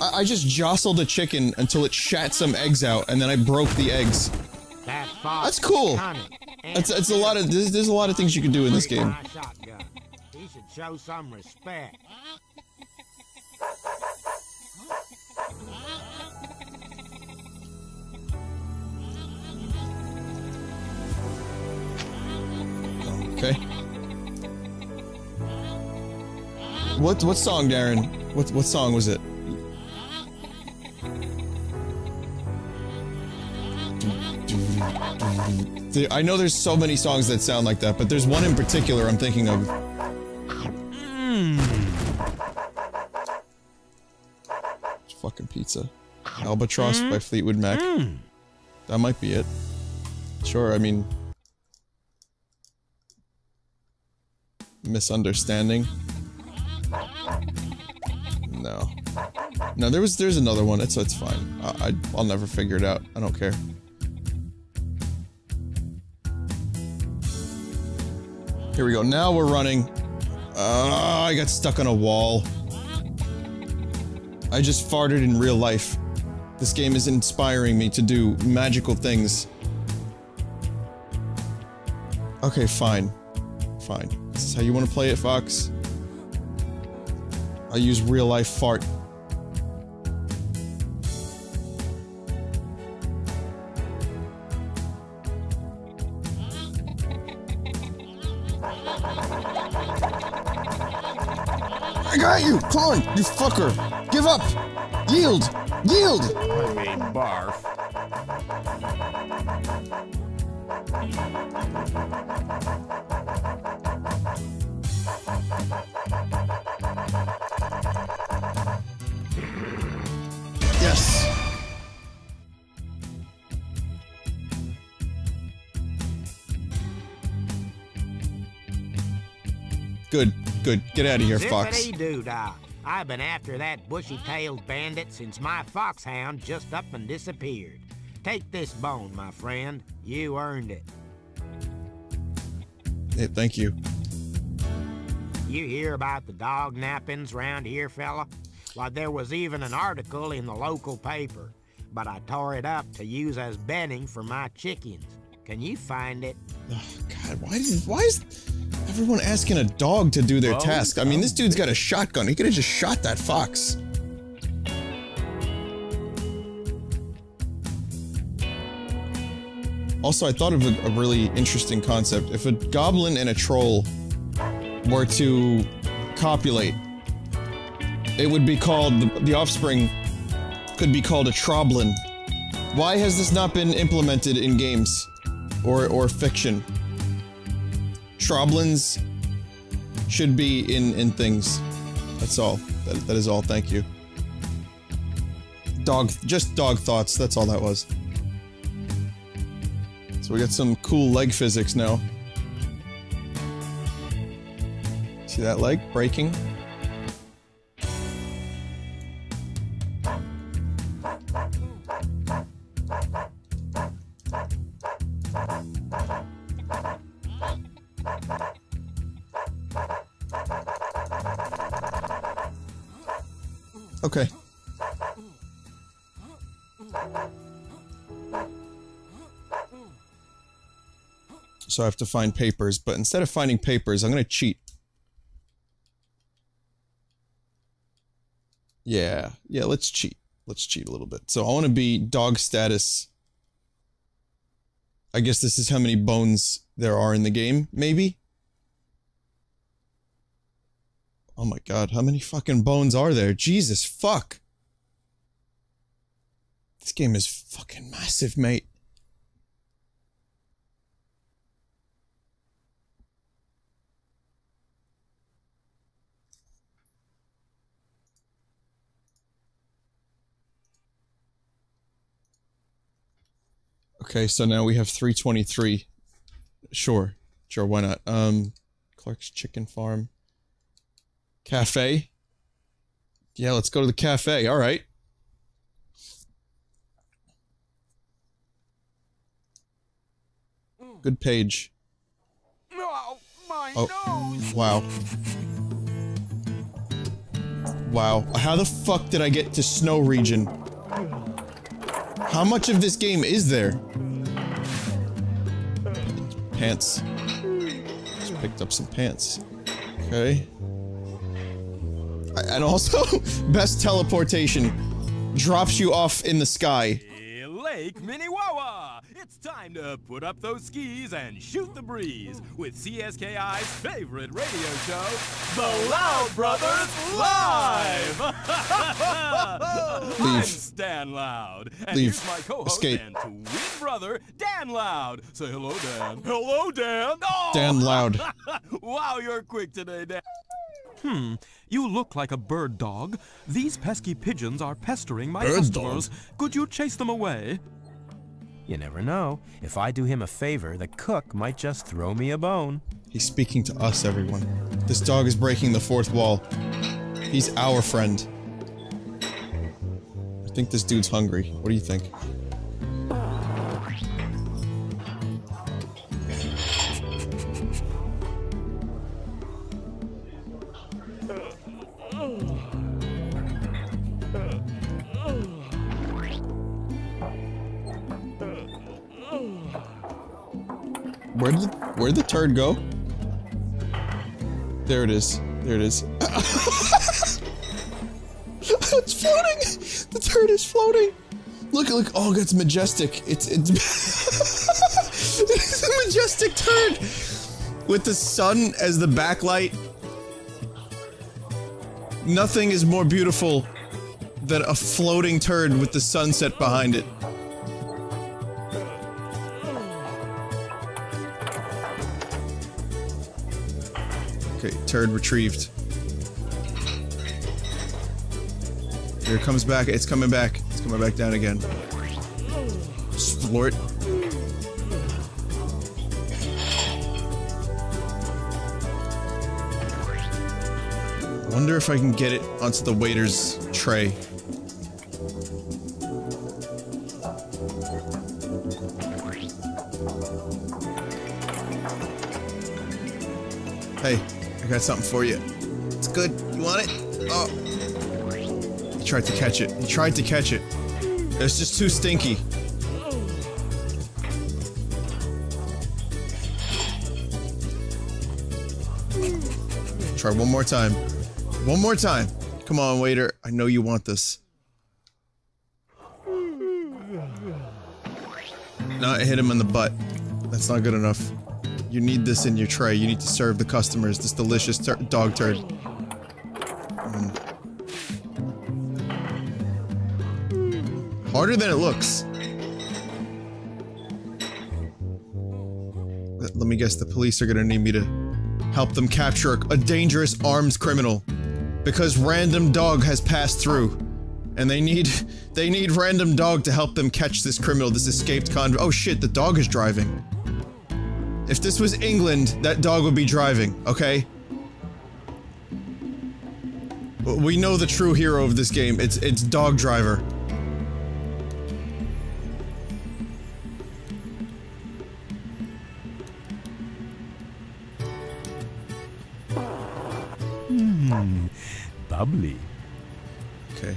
I, I just jostled a chicken until it shat some eggs out, and then I broke the eggs. That That's cool. It's, it's a lot of there's, there's a lot of things you can do in this game. my shotgun. He should show some respect. What what song, Darren? What what song was it? I know there's so many songs that sound like that, but there's one in particular I'm thinking of. It's fucking pizza. Albatross by mm. Fleetwood Mac. Mm. That might be it. Sure, I mean, misunderstanding. No, no. There was there's another one. It's it's fine. I, I I'll never figure it out. I don't care. Here we go. Now we're running. Uh, I got stuck on a wall. I just farted in real life. This game is inspiring me to do magical things. Okay, fine. Fine. This is how you want to play it, Fox? I use real life fart. I got you! On, you fucker! Give up! Yield! Yield! I mean, barf. Good. Get out of here, Fox. Doo dah. I've been after that bushy-tailed bandit since my foxhound just up and disappeared. Take this bone, my friend. You earned it. Hey, thank you. You hear about the dog nappings round here, fella? Why, there was even an article in the local paper, but I tore it up to use as bedding for my chickens. Can you find it? Oh, God, why did, why is everyone asking a dog to do their Well, task? I mean, this dude's got a shotgun. He could have just shot that fox. Also, I thought of a, a really interesting concept. If a goblin and a troll were to copulate, it would be called, the, the offspring could be called a troblin. Why has this not been implemented in games? Or, or fiction? Troblins should be in, in things. That's all. That, that is all, thank you. Dog, just dog thoughts, that's all that was. So we got some cool leg physics now. See that leg breaking? So I have to find papers, but instead of finding papers, I'm gonna cheat. Yeah, yeah, let's cheat. Let's cheat a little bit. So I want to be dog status. I guess this is how many bones there are in the game, maybe? Oh my god, how many fucking bones are there? Jesus fuck! This game is fucking massive, mate. Okay, so now we have 323. Sure. Sure, why not? Um, Clark's Chicken Farm. Cafe? Yeah, let's go to the cafe. All right. Good page. Oh, Oh, wow. Wow. How the fuck did I get to snow region? How much of this game is there? Pants. Just picked up some pants. Okay. And also, best teleportation. Drops you off in the sky. Lake Minnewawa. It's time to put up those skis and shoot the breeze with CSKI's favorite radio show, The Loud Brothers Live. I'm. Stan Loud, and Leave. here's my co-host Escape. and twin brother, Dan Loud. Say hello, Dan. Hello, Dan. Oh! Dan Loud. wow, you're quick today, Dan. Hmm, you look like a bird dog. These pesky pigeons are pestering my Bird customers. Could you chase them away? You never know. If I do him a favor, the cook might just throw me a bone. He's speaking to us, everyone. This dog is breaking the fourth wall. He's our friend. I think this dude's hungry. What do you think? Go? There it is. There it is. it's floating. The turd is floating. Look, look. Oh, it's majestic. It's it's. it's a majestic turd with the sun as the backlight. Nothing is more beautiful than a floating turd with the sunset behind it. Turd retrieved. Here it comes back. It's coming back. It's coming back down again. Splort. Wonder if I can get it onto the waiter's tray. Got something for you. It's good. You want it? Oh. He tried to catch it. He tried to catch it. It's just too stinky. Try one more time. One more time. Come on, waiter. I know you want this. No, hit him in the butt. That's not good enough. You need this in your tray. You need to serve the customers this delicious tur dog turd. Mm. Harder than it looks. Let, me guess, the police are gonna need me to help them capture a, a dangerous arms criminal. Because random dog has passed through. And they need- they need random dog to help them catch this criminal, this escaped convict- oh shit, the dog is driving. If this was England, that dog would be driving, okay? We know the true hero of this game, it's- it's Dog Driver. Hmm. Bubbly. Okay.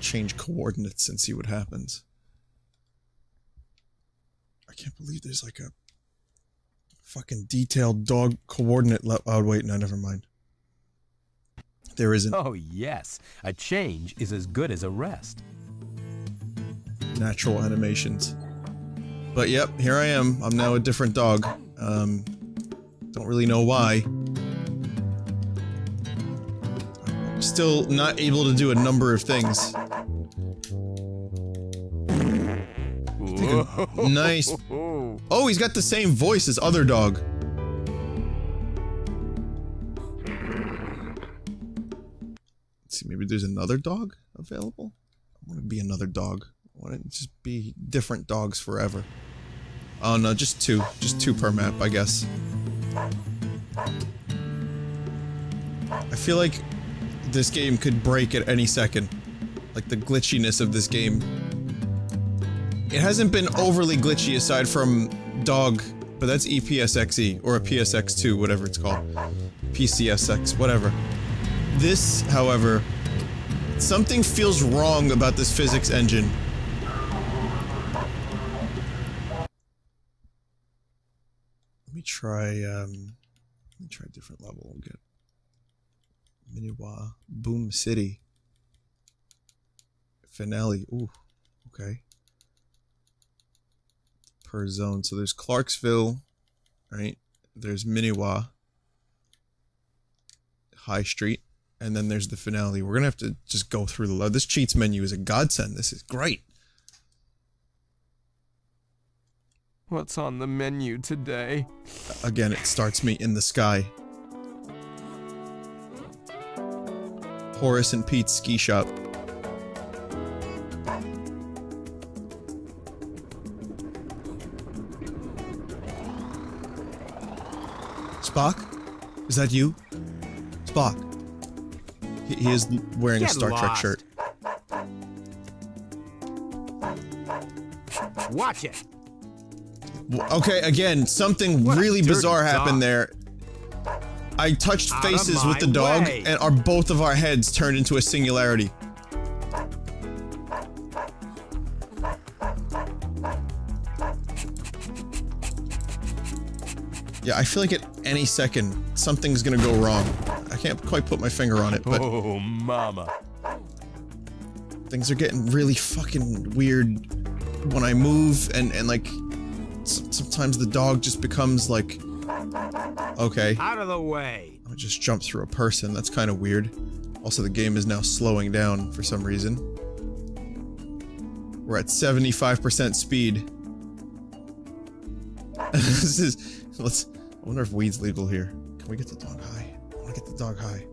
Change coordinates and see what happens. I can't believe there's like a fucking detailed dog coordinate le- oh wait, no, never mind. There isn't Oh, yes. A change is as good as a rest. natural animations. But yep, here I am. I'm now a different dog. Um don't really know why. I'm still not able to do a number of things. Nice. Oh, he's got the same voice as other dog. Let's see, maybe there's another dog available? I want to be another dog. I want to just be different dogs forever. Oh no, just two. Just two per map, I guess. I feel like this game could break at any second. Like the glitchiness of this game. It hasn't been overly glitchy aside from Dog, but that's EPSXE, or a PSX2, whatever it's called. PCSX, whatever. This, however, something feels wrong about this physics engine. Let me try, um, let me try a different level. We'll get Miniwa, Boom City. Finale, ooh, okay. Per zone, so there's Clarksville, right? There's Miniwa, High Street, and then there's the finale. We're gonna have to just go through the. This cheats menu is a godsend. This is great. What's on the menu today? Again, it starts me in the sky. Horace and Pete's ski shop. Spock? Is that you? Spock. He, he is wearing a Get Star Trek shirt. Watch it. Okay, again, something What really bizarre happened dog. there. I touched Out faces with the dog, way. and our both of our heads turned into a singularity. I feel like at any second, something's gonna go wrong. I can't quite put my finger on it, but Oh, mama. things are getting really fucking weird when I move, and, and like, s- sometimes the dog just becomes like Okay. Out of the way. I just jump through a person. That's kind of weird. Also, the game is now slowing down for some reason. We're at 75% speed. this is... Let's... I wonder if weed's legal here. Can we get the dog high? I want to get the dog high.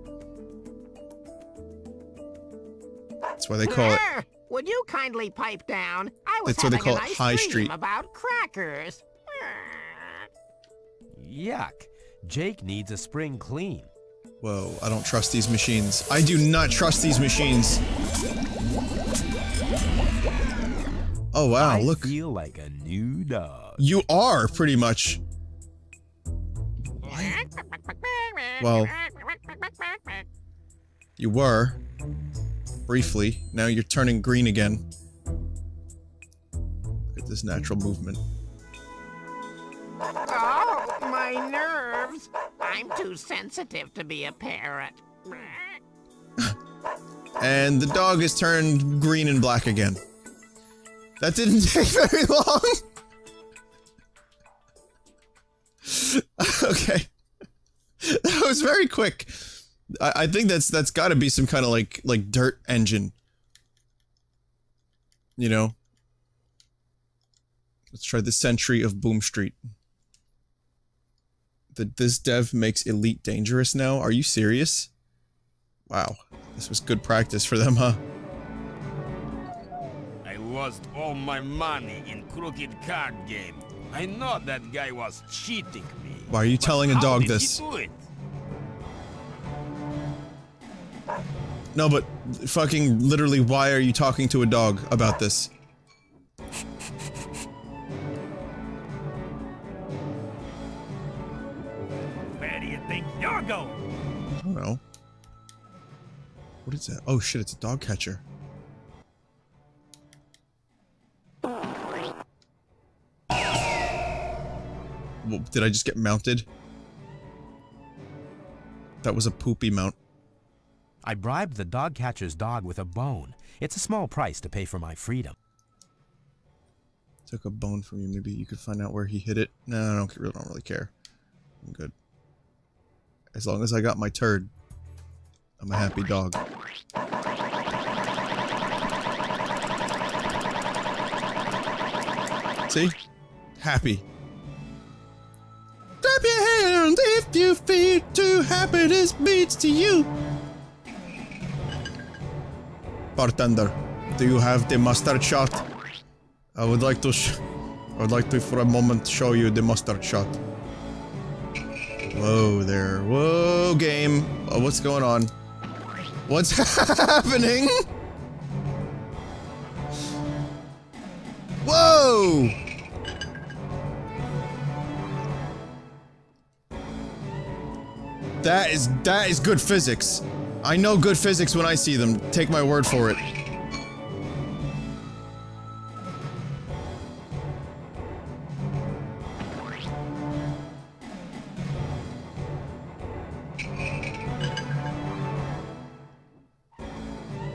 That's why they call it... Would you kindly pipe down? I was That's why they having call a it nice High dream Street. about crackers. Yuck. Jake needs a spring clean. Whoa, I don't trust these machines. I do not trust these machines. Oh wow, I look. feel like a new dog. You are, pretty much. Well, you were. Briefly. Now you're turning green again. Look at this natural movement. Oh, my nerves. I'm too sensitive to be a parrot. And the dog has turned green and black again. That didn't take very long. okay. That was very quick. I, I think that's that's gotta be some kind of like like dirt engine. You know? Let's try the Sentry of Boom Street. That this dev makes Elite dangerous now? Are you serious? Wow. This was good practice for them, huh? I lost all my money in crooked card game. I know that guy was cheating me. Why are you telling a dog this? do it? No, but fucking literally, why are you talking to a dog about this? Where do you think you're going? I don't know. What is that? Oh shit, it's a dog catcher. Did I just get mounted? That was a poopy mount. I bribed the dog catcher's dog with a bone. It's a small price to pay for my freedom. Took a bone from you. Maybe you could find out where he hid it. No, I don't, really- don't really care. I'm good. As long as I got my turd, I'm a happy dog. See? Happy. Clap your hands if you feel too happiness beats to you. Bartender, do you have the mustard shot? I would like to I would like to for a moment show you the mustard shot. Whoa there. Whoa game. Oh, what's going on? What's happening? Whoa! That is that is good physics. I know good physics when I see them. Take my word for it.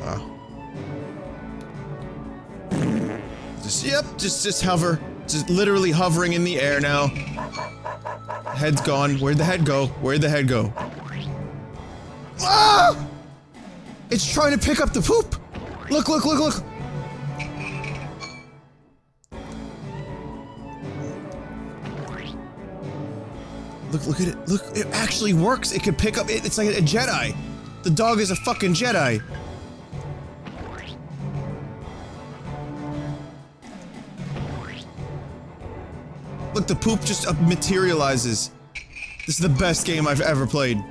Wow. Just yep, just just hover. Just literally hovering in the air now. Head's gone. Where'd the head go? Where'd the head go? Ah! It's trying to pick up the poop! Look, look, look, look! Look, look at it. Look, it actually works. It could pick up. It, it's like a Jedi. The dog is a fucking Jedi. Look, the poop just uh, materializes. This is the best game I've ever played.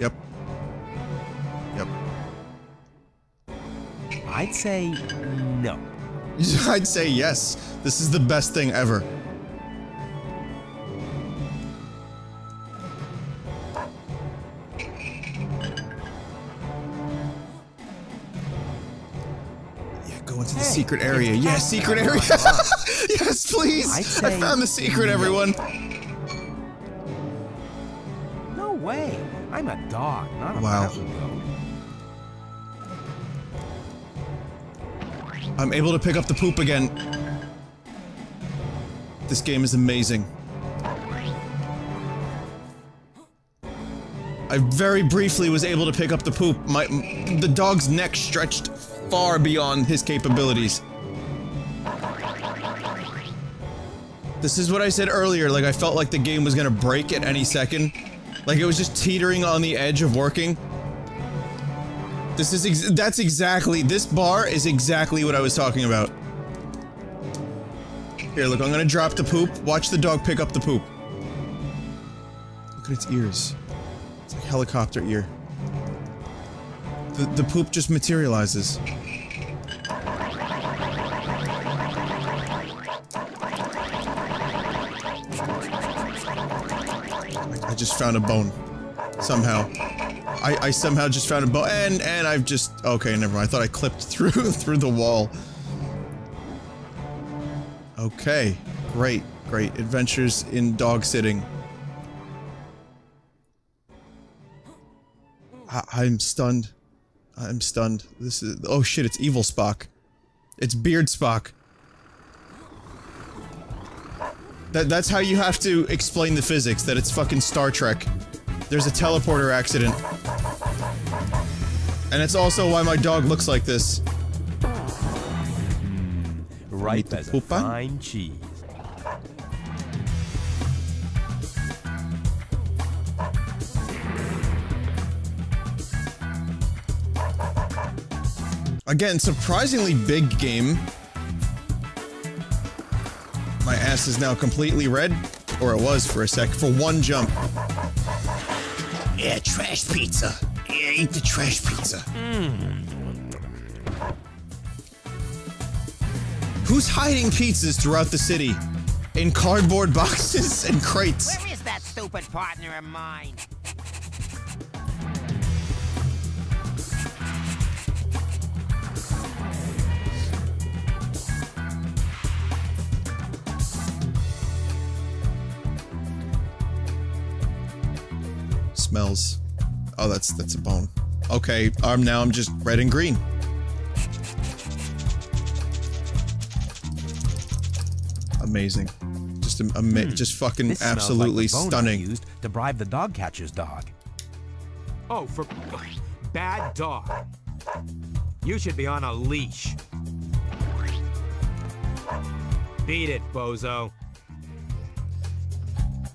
Yep. Yep. I'd say no. I'd say yes. This is the best thing ever. Secret area. Yes, secret area. Oh yes, please. I found the secret, everyone. No way. I'm a dog, not a Wow. goat. I'm able to pick up the poop again. This game is amazing. I very briefly was able to pick up the poop. My the dog's neck stretched far beyond his capabilities. This is what I said earlier, like I felt like the game was gonna break at any second. Like it was just teetering on the edge of working. This is ex that's exactly this bar is exactly what I was talking about. Here, look, I'm gonna drop the poop. Watch the dog pick up the poop. Look at its ears. It's like helicopter ear. The the poop just materializes. I, just found a bone. Somehow. I, I somehow just found a bone and and I've just okay, never mind. I thought I clipped through through the wall. Okay, great, great. Adventures in dog sitting. I, I'm stunned. I'm stunned. This is oh shit, it's evil Spock. It's Beard Spock. That that's how you have to explain the physics, that it's fucking Star Trek. There's a teleporter accident. And it's also why my dog looks like this. Right as a fine cheese. Again, surprisingly big game. My ass is now completely red. Or it was for a sec, for one jump. Yeah, trash pizza. Yeah, eat the trash pizza. Hmm. Who's hiding pizzas throughout the city? In cardboard boxes and crates. Where is that stupid partner of mine? Smells. Oh, that's that's a bone. Okay, um, now I'm just red and green. Amazing. Just am- ama- just fucking This absolutely like the bone I stunning. used to bribe the dog catcher's dog. Oh, for bad dog. You should be on a leash. Beat it, bozo.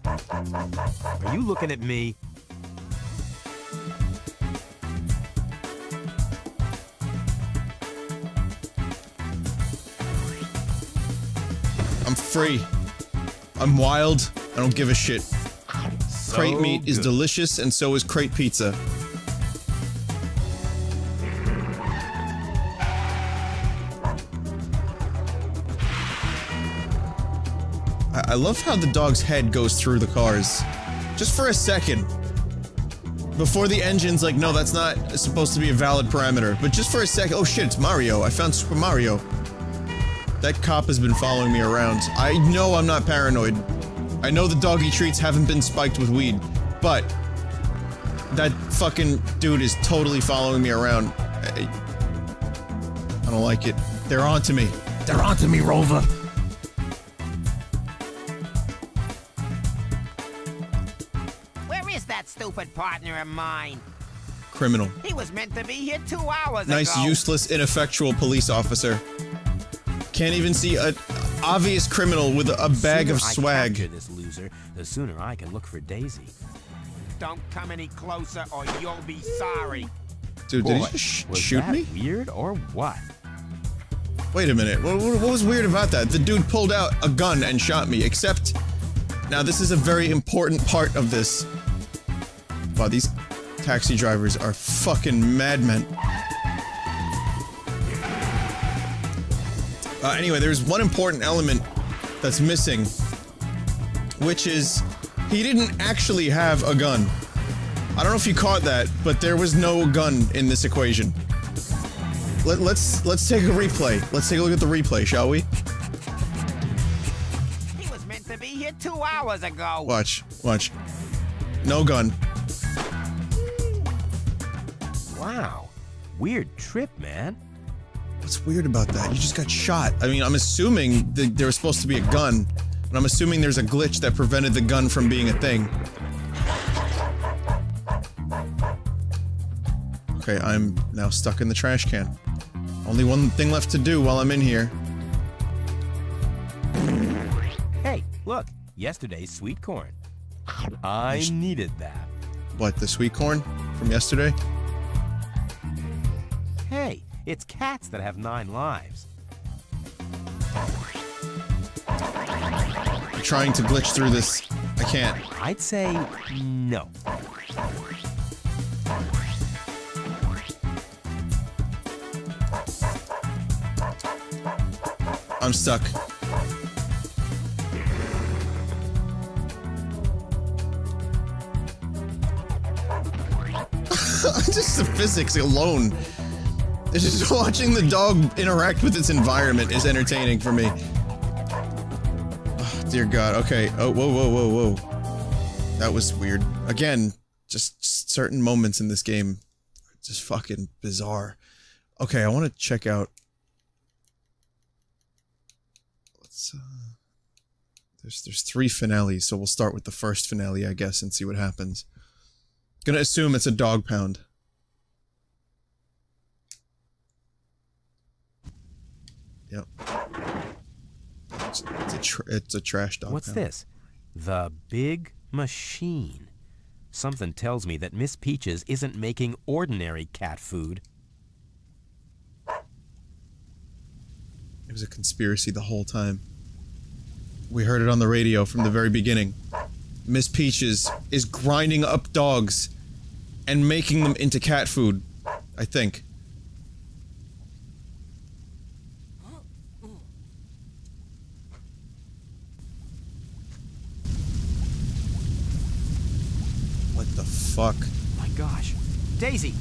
Are you looking at me? Free. I'm wild. I don't give a shit. crate So meat is delicious, and so is crate pizza. I, I love how the dog's head goes through the cars. Just for a second. Before the engine's like, no, that's not supposed to be a valid parameter. But just for a second, oh shit, it's Mario. I found Super Mario. That cop has been following me around. I know I'm not paranoid. I know the doggy treats haven't been spiked with weed, but that fucking dude is totally following me around. I, I don't like it. They're onto me. They're onto me, Rover. Where is that stupid partner of mine? Criminal. He was meant to be here two hours Nice, ago. Nice, useless, ineffectual police officer. Can't even see a obvious criminal with a, bag of I swag. capture this loser, the sooner I can look for Daisy. Don't come any closer or you'll be sorry. Dude, did Boy, he just sh- was shoot that me? Weird or what? Wait a minute. What, what, what was weird about that? The dude pulled out a gun and shot me, except... Now, this is a very important part of this. Wow, these taxi drivers are fucking madmen. Uh, anyway, there's one important element that's missing, which is he didn't actually have a gun. I don't know if you caught that, but there was no gun in this equation. Let, us let's, let's take a replay. Let's take a look at the replay, shall we? He was meant to be here two hours ago. Watch, watch. No gun. Wow, weird trip, man. What's weird about that? You just got shot. I mean, I'm assuming that there was supposed to be a gun, and I'm assuming there's a glitch that prevented the gun from being a thing. Okay, I'm now stuck in the trash can. Only one thing left to do while I'm in here. Hey, look, yesterday's sweet corn. I needed that. What, the sweet corn from yesterday? Hey, it's cats that have nine lives. I'm trying to glitch through this. I can't. I'd say no. I'm stuck. just the physics alone. Just watching the dog interact with its environment is entertaining for me. Oh, dear God. Okay. Oh, whoa, whoa, whoa, whoa. That was weird. Again, just certain moments in this game, are just fucking bizarre. Okay, I want to check out. Let's. Uh, there's there's three finales, so we'll start with the first finale, I guess, and see what happens. Gonna assume it's a dog pound. Yep. It's, it's a tr it's a trash dog. What's pound. this? The Big Machine. Something tells me that Miss Peaches isn't making ordinary cat food. It was a conspiracy the whole time. We heard it on the radio from the very beginning. Miss Peaches is grinding up dogs and making them into cat food. I think. What the fuck? My gosh. Daisy!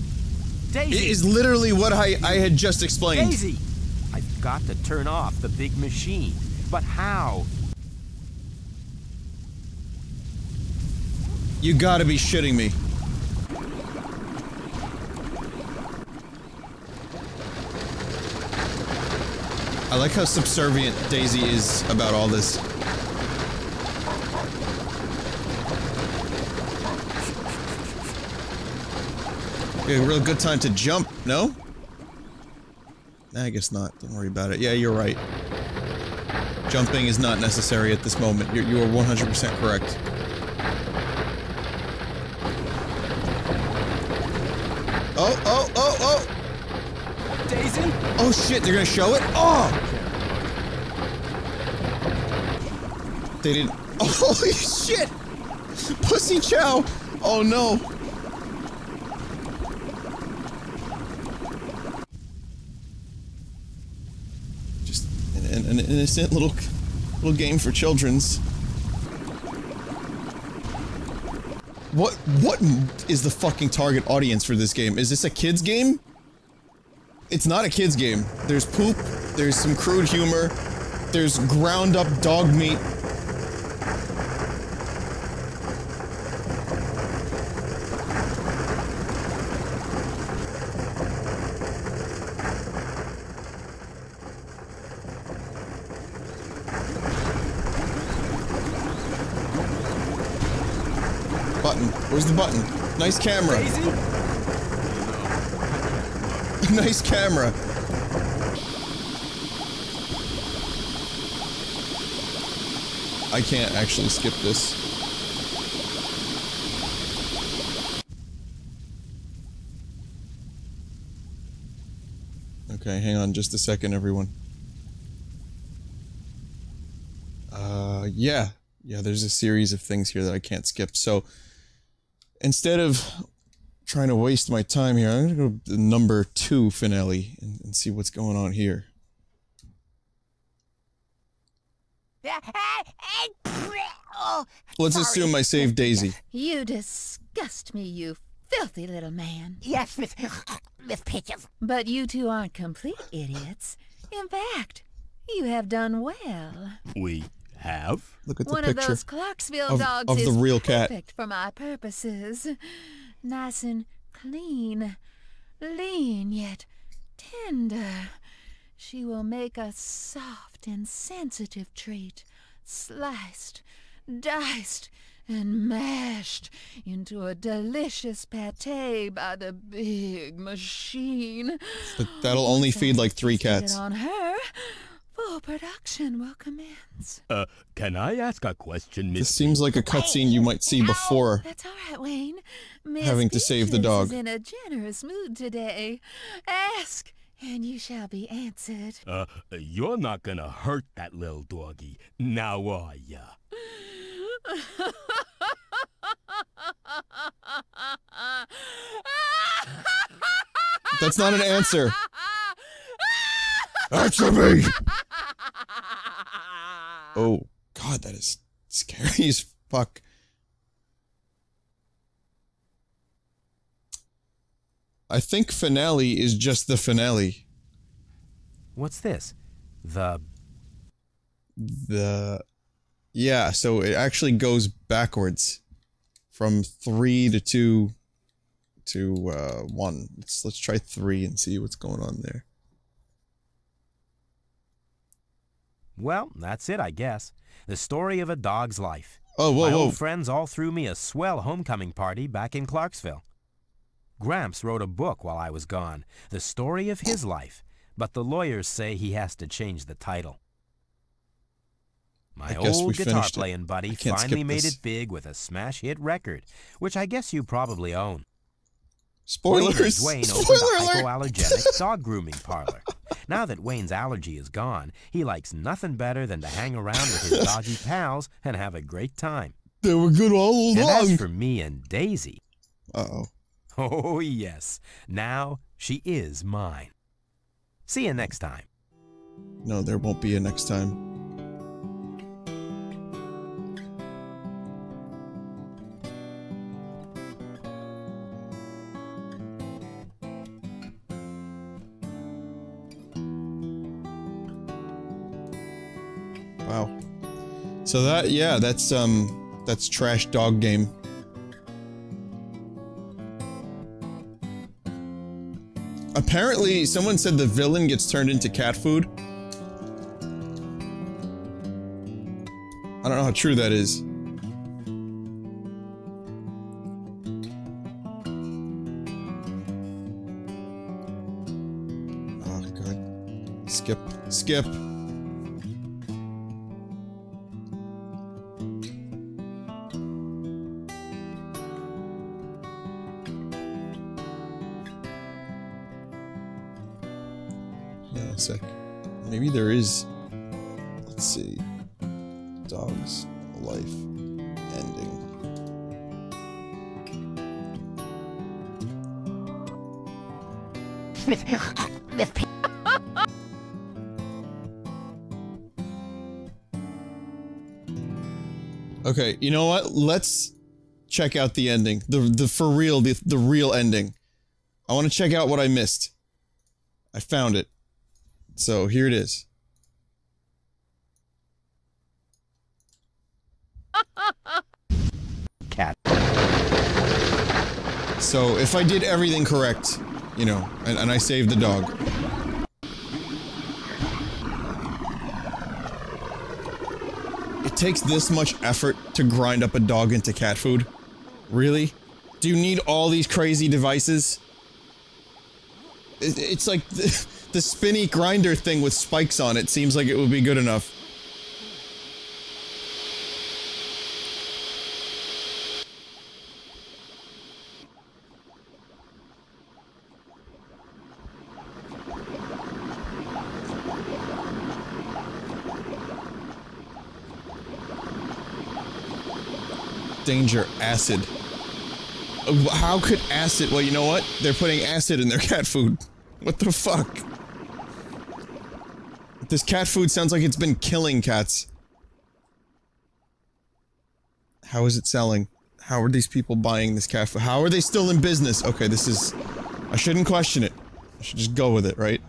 Daisy! is literally what I, I had just explained. Daisy! I've got to turn off the big machine. But how? You gotta be shitting me. I like how subservient Daisy is about all this. Be a real good time to jump, no? Nah, I guess not. Don't worry about it. Yeah, you're right. Jumping is not necessary at this moment. You're, you are 100% correct. Oh, oh, oh, oh! Daisy? Oh shit, they're gonna show it? Oh! They didn't- Oh, Holy shit! Pussy Chow! Oh no! Just an, an, an innocent little, little game for children's. What, what is the fucking target audience for this game? Is this a kid's game? It's not a kid's game. There's poop, there's some crude humor, there's ground up dog meat. Button. Where's the button? Nice camera. Nice camera. I can't actually skip this. Okay, hang on just a second, everyone. Uh, yeah. Yeah, there's a series of things here that I can't skip. So, instead of trying to waste my time here. I'm gonna go to the number two finale and, and see what's going on here. Let's assume I saved Daisy. You disgust me, you filthy little man. Yes, Miss Miss Peaches. But you two aren't complete idiots. In fact, you have done well. We have? Look at the One of those Clarksville of, dogs of the is real cat. perfect for my purposes. Nice and clean. lean yet tender. She will make a soft and sensitive treat, sliced, diced, and mashed into a delicious pate by the big machine. But that'll only feed like three cats. on her, full production will commence. Uh, can I ask a question, Miss? This seems like a cutscene you might see before. That's all right, Wayne. Miss Having to save the Peaches dog. Is in a generous mood today. Ask, and you shall be answered. Uh, you're not gonna hurt that little doggy, now are ya? That's not an answer. Answer me! Oh, God, that is scary as fuck. I think finale is just the finale. What's this? The The yeah, so it actually goes backwards from three to two to uh, one. Let's let's try three and see what's going on there. Well, that's it, I guess. The story of a dog's life. Oh, whoa, My whoa! old friends all threw me a swell homecoming party back in Clarksville. Gramps wrote a book while I was gone, the story of his life, but the lawyers say he has to change the title. My old guitar playing buddy finally made it big with a smash hit record, which I guess you probably own. Spoilers! Wayne Spoiler opened a alert! hypoallergenic dog grooming parlor. Now that Wayne's allergy is gone, he likes nothing better than to hang around with his doggy pals and have a great time. They were good all And as along. for me and Daisy, Uh oh. oh yes, now she is mine. See you next time. No, there won't be a next time. So that yeah, that's um that's trash dog game. Apparently, someone said the villain gets turned into cat food. I don't know how true that is. Oh. Skip. Skip. Is. Let's see. Dog's life ending. Okay, you know what? Let's check out the ending. The the for real the the real ending. I want to check out what I missed. I found it. So here it is. So if I did everything correct, you know, and, and I saved the dog. It takes this much effort to grind up a dog into cat food? Really? Do you need all these crazy devices? It, it's like the, the spinny grinder thing with spikes on it seems like it would be good enough. Danger acid. Uh, How could acid? Well, you know what? They're putting acid in their cat food. What the fuck? This cat food sounds like it's been killing cats. How is it selling? How are these people buying this cat food? How are they still in business? Okay, this is... I shouldn't question it. I should just go with it, right?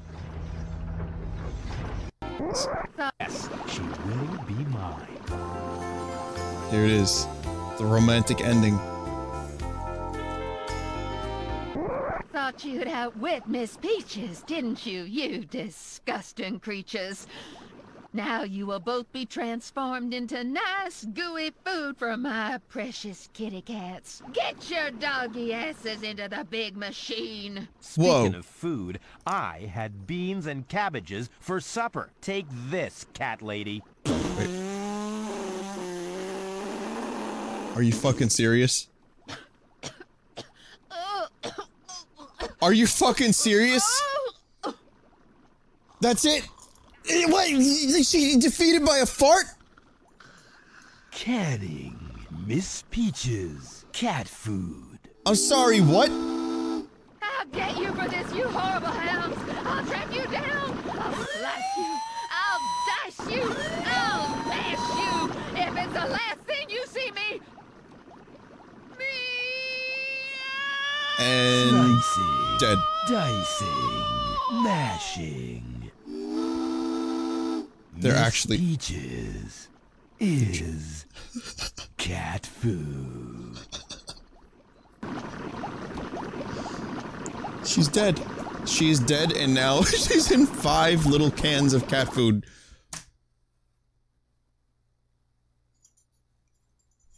Yes, she will be mine. Here it is. The romantic ending. Thought thought you'd outwit Miss Peaches, didn't you, you disgusting creatures? Now you will both be transformed into nice, gooey food for my precious kitty cats. Get your doggy asses into the big machine. Speaking Whoa. of food, I had beans and cabbages for supper. Take this, cat lady. Are you fucking serious? Are you fucking serious? That's it? What? She defeated by a fart? Canning Miss Peaches cat food. I'm sorry, what? I'll get you for this, you horrible hounds! I'll track you down! I'll slice you! I'll dice you! I'll mash you! If it's the last thing you see me! And Slicing, dead. dicing, mashing. They're Miss actually- Peaches is cat food. She's dead. She's dead, and now she's in five little cans of cat food.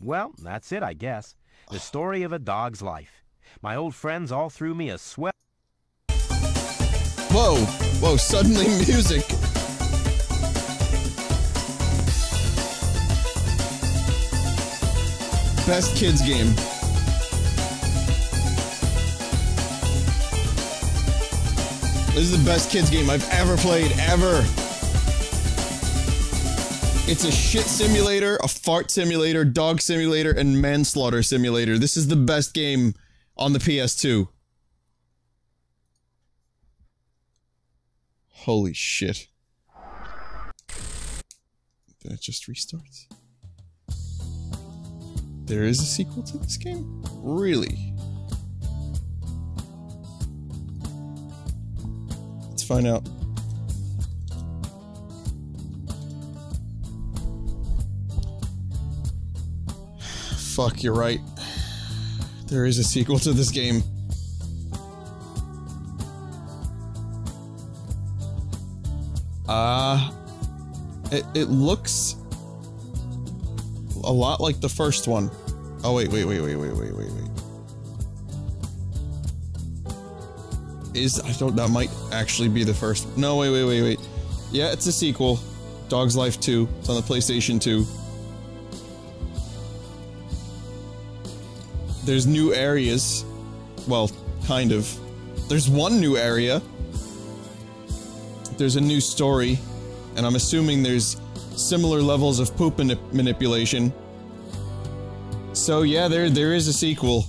Well, that's it, I guess. The story of a dog's life. My old friends all threw me a swell. Whoa, whoa, suddenly music. Best kids game. This is the best kids game I've ever played, ever. It's a shit simulator, a fart simulator, dog simulator, and manslaughter simulator. This is the best game on the PS2. Holy shit. Then it just restarts. There is a sequel to this game? Really? Let's find out. Fuck, you're right. There is a sequel to this game. Uh, it, it looks a lot like the first one. Oh, wait, wait, wait, wait, wait, wait, wait, wait. Is, I don't, that might actually be the first. No, wait, wait, wait, wait. Yeah, it's a sequel. Dog's Life 2. It's on the PlayStation 2. There's new areas. Well, kind of. There's one new area. There's a new story. And I'm assuming there's similar levels of poop manip- manipulation. So yeah, there there is a sequel.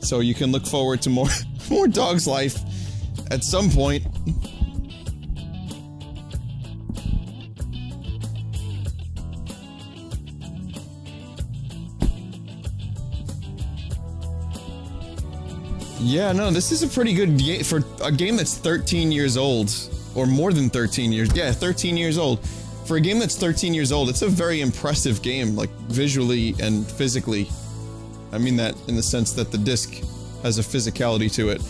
So you can look forward to more more Dog's Life at some point. Yeah, no, this is a pretty good game for a game that's 13 years old or more than 13 years. Yeah, 13 years old. For a game that's 13 years old, it's a very impressive game, like visually and physically. I mean that in the sense that the disc has a physicality to it.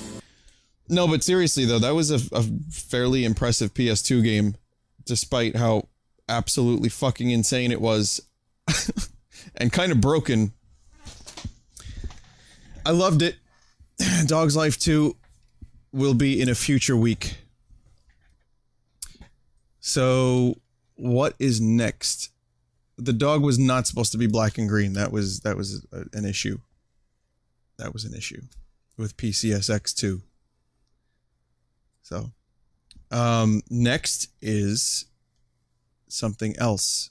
No, but seriously though, that was a, a fairly impressive PS2 game, despite how absolutely fucking insane it was, and kind of broken. I loved it. Dog's Life 2 will be in a future week. So, what is next? The dog was not supposed to be black and green. That was that was an issue. That was an issue with PCSX 2. So, um next is something else.